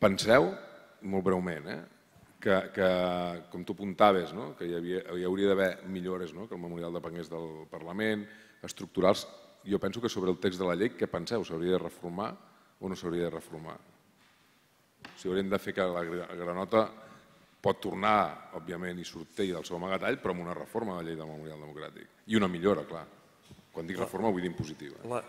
penseu, molt breument, eh, que, que com tu apuntaves, no? que hi, havia, hi hauria d'haver millores, no? que el memorial depengués del Parlament, estructurals, jo penso que sobre el text de la llei, què penseu? S'hauria de reformar o no s'hauria de reformar? Si hauríem de fer que la granota pot tornar, òbviament, i sortir del seu amagatall, però amb una reforma de la llei del memorial democràtic. I una millora, clar. Quan dic reforma vull dir impositiva. La,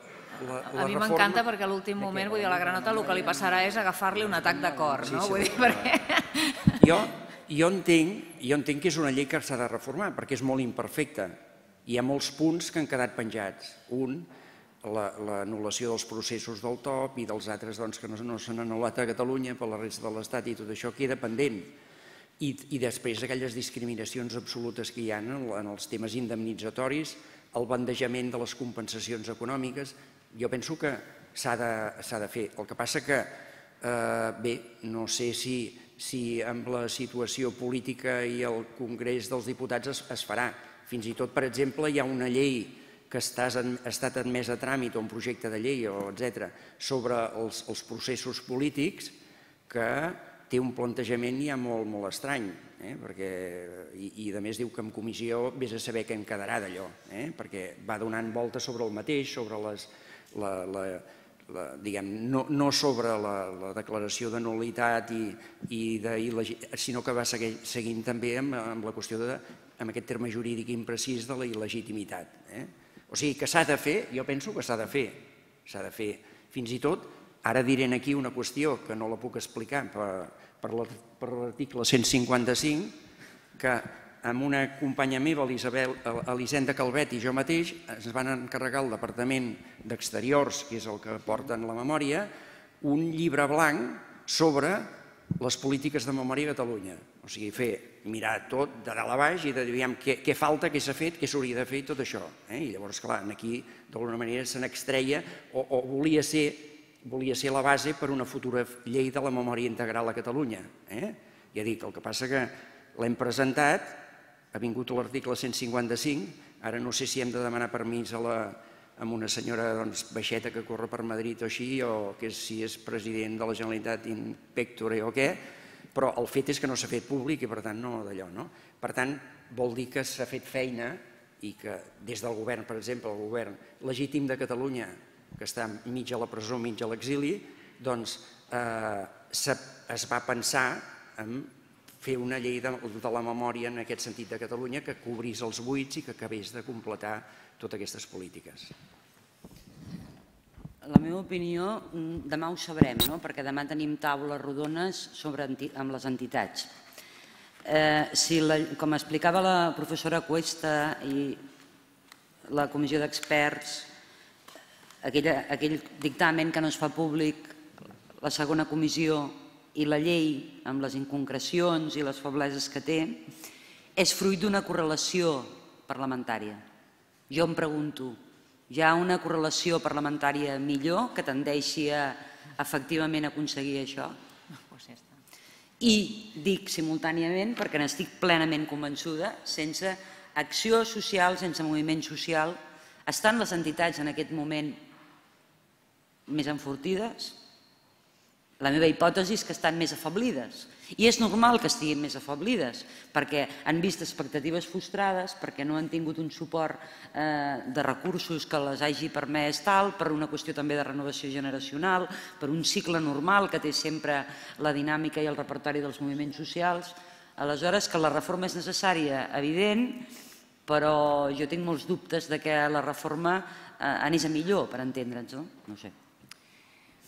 la, la a mi m'encanta perquè a l'últim moment, vull dir, a la granota el que li passarà és agafar-li un atac de cor, no? Sí, sí, vull dir, perquè... Jo, jo, entenc, jo entenc que és una llei que s'ha de reformar, perquè és molt imperfecta. Hi ha molts punts que han quedat penjats. Un, l'anul·lació la, dels processos del top i dels altres doncs, que no, s'han anul·lat a Catalunya per la resta de l'Estat i tot això queda pendent i, i després aquelles discriminacions absolutes que hi ha en, en els temes indemnitzatoris, el bandejament de les compensacions econòmiques, jo penso que s'ha de, de fer. El que passa que, eh, bé, no sé si, si amb la situació política i el Congrés dels Diputats es, es farà. Fins i tot, per exemple, hi ha una llei que està, ha estat admès a tràmit o un projecte de llei, o etc sobre els, els processos polítics que té un plantejament ja molt, molt estrany, eh? perquè, i, i a més diu que en comissió vés a saber què en quedarà d'allò, eh? perquè va donant voltes sobre el mateix, sobre les, la, la, la, diguem, no, no sobre la, la declaració de nulitat i, i de, sinó que va seguint també amb, amb la qüestió de, amb aquest terme jurídic imprecís de la il·legitimitat. Eh? O sigui, que s'ha de fer, jo penso que s'ha de fer, s'ha de fer. Fins i tot, ara diré aquí una qüestió que no la puc explicar per, per l'article 155, que amb una companya meva, Elisenda Calvet i jo mateix, ens van encarregar al Departament d'Exteriors, que és el que porten la memòria, un llibre blanc sobre les polítiques de memòria a Catalunya. O sigui, fer, mirar tot de dalt a baix i de dir què, què falta, què s'ha fet, què s'hauria de fer i tot això. Eh? I llavors, clar, aquí d'alguna manera se n'extreia o, o volia ser volia ser la base per una futura llei de la memòria integral a Catalunya. Eh? Ja dic, el que passa que l'hem presentat, ha vingut l'article 155, ara no sé si hem de demanar permís a la, amb una senyora doncs, baixeta que corre per Madrid o així, o que si és president de la Generalitat in pectore o què, però el fet és que no s'ha fet públic i per tant no d'allò. No? Per tant, vol dir que s'ha fet feina i que des del govern, per exemple, el govern legítim de Catalunya que està mig a la presó, mig a l'exili, doncs eh, es va pensar en fer una llei de, de la memòria en aquest sentit de Catalunya que cobrís els buits i que acabés de completar totes aquestes polítiques. La meva opinió, mm, demà ho sabrem, no? perquè demà tenim taules rodones sobre, amb les entitats. Eh, si la, com explicava la professora Cuesta i la comissió d'experts aquell, dictamen que no es fa públic, la segona comissió i la llei, amb les inconcrecions i les febleses que té, és fruit d'una correlació parlamentària. Jo em pregunto, hi ha una correlació parlamentària millor que tendeixi a efectivament aconseguir això? I dic simultàniament, perquè n'estic plenament convençuda, sense acció social, sense moviment social, estan les entitats en aquest moment més enfortides, la meva hipòtesi és que estan més afeblides. I és normal que estiguin més afeblides, perquè han vist expectatives frustrades, perquè no han tingut un suport eh, de recursos que les hagi permès tal, per una qüestió també de renovació generacional, per un cicle normal que té sempre la dinàmica i el repertori dels moviments socials. Aleshores, que la reforma és necessària, evident, però jo tinc molts dubtes de que la reforma eh, anés a millor, per entendre'ns, no? No sé.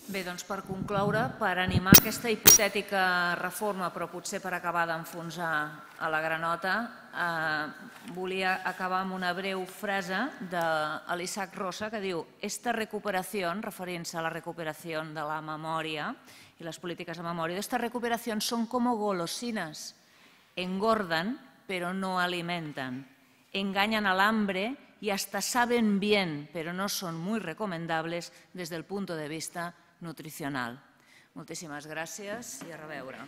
Bé, doncs per concloure, per animar aquesta hipotètica reforma, però potser per acabar d'enfonsar a la granota, eh, volia acabar amb una breu frase d'Elissac Rosa que diu «Esta recuperació, referint-se a la recuperació de la memòria i les polítiques de memòria, esta recuperació són com golosinas, engordan pero no alimentan. Engañan al hambre y hasta saben bien, pero no son muy recomendables desde el punto de vista nutricional. Moltíssimes gràcies i a reveure.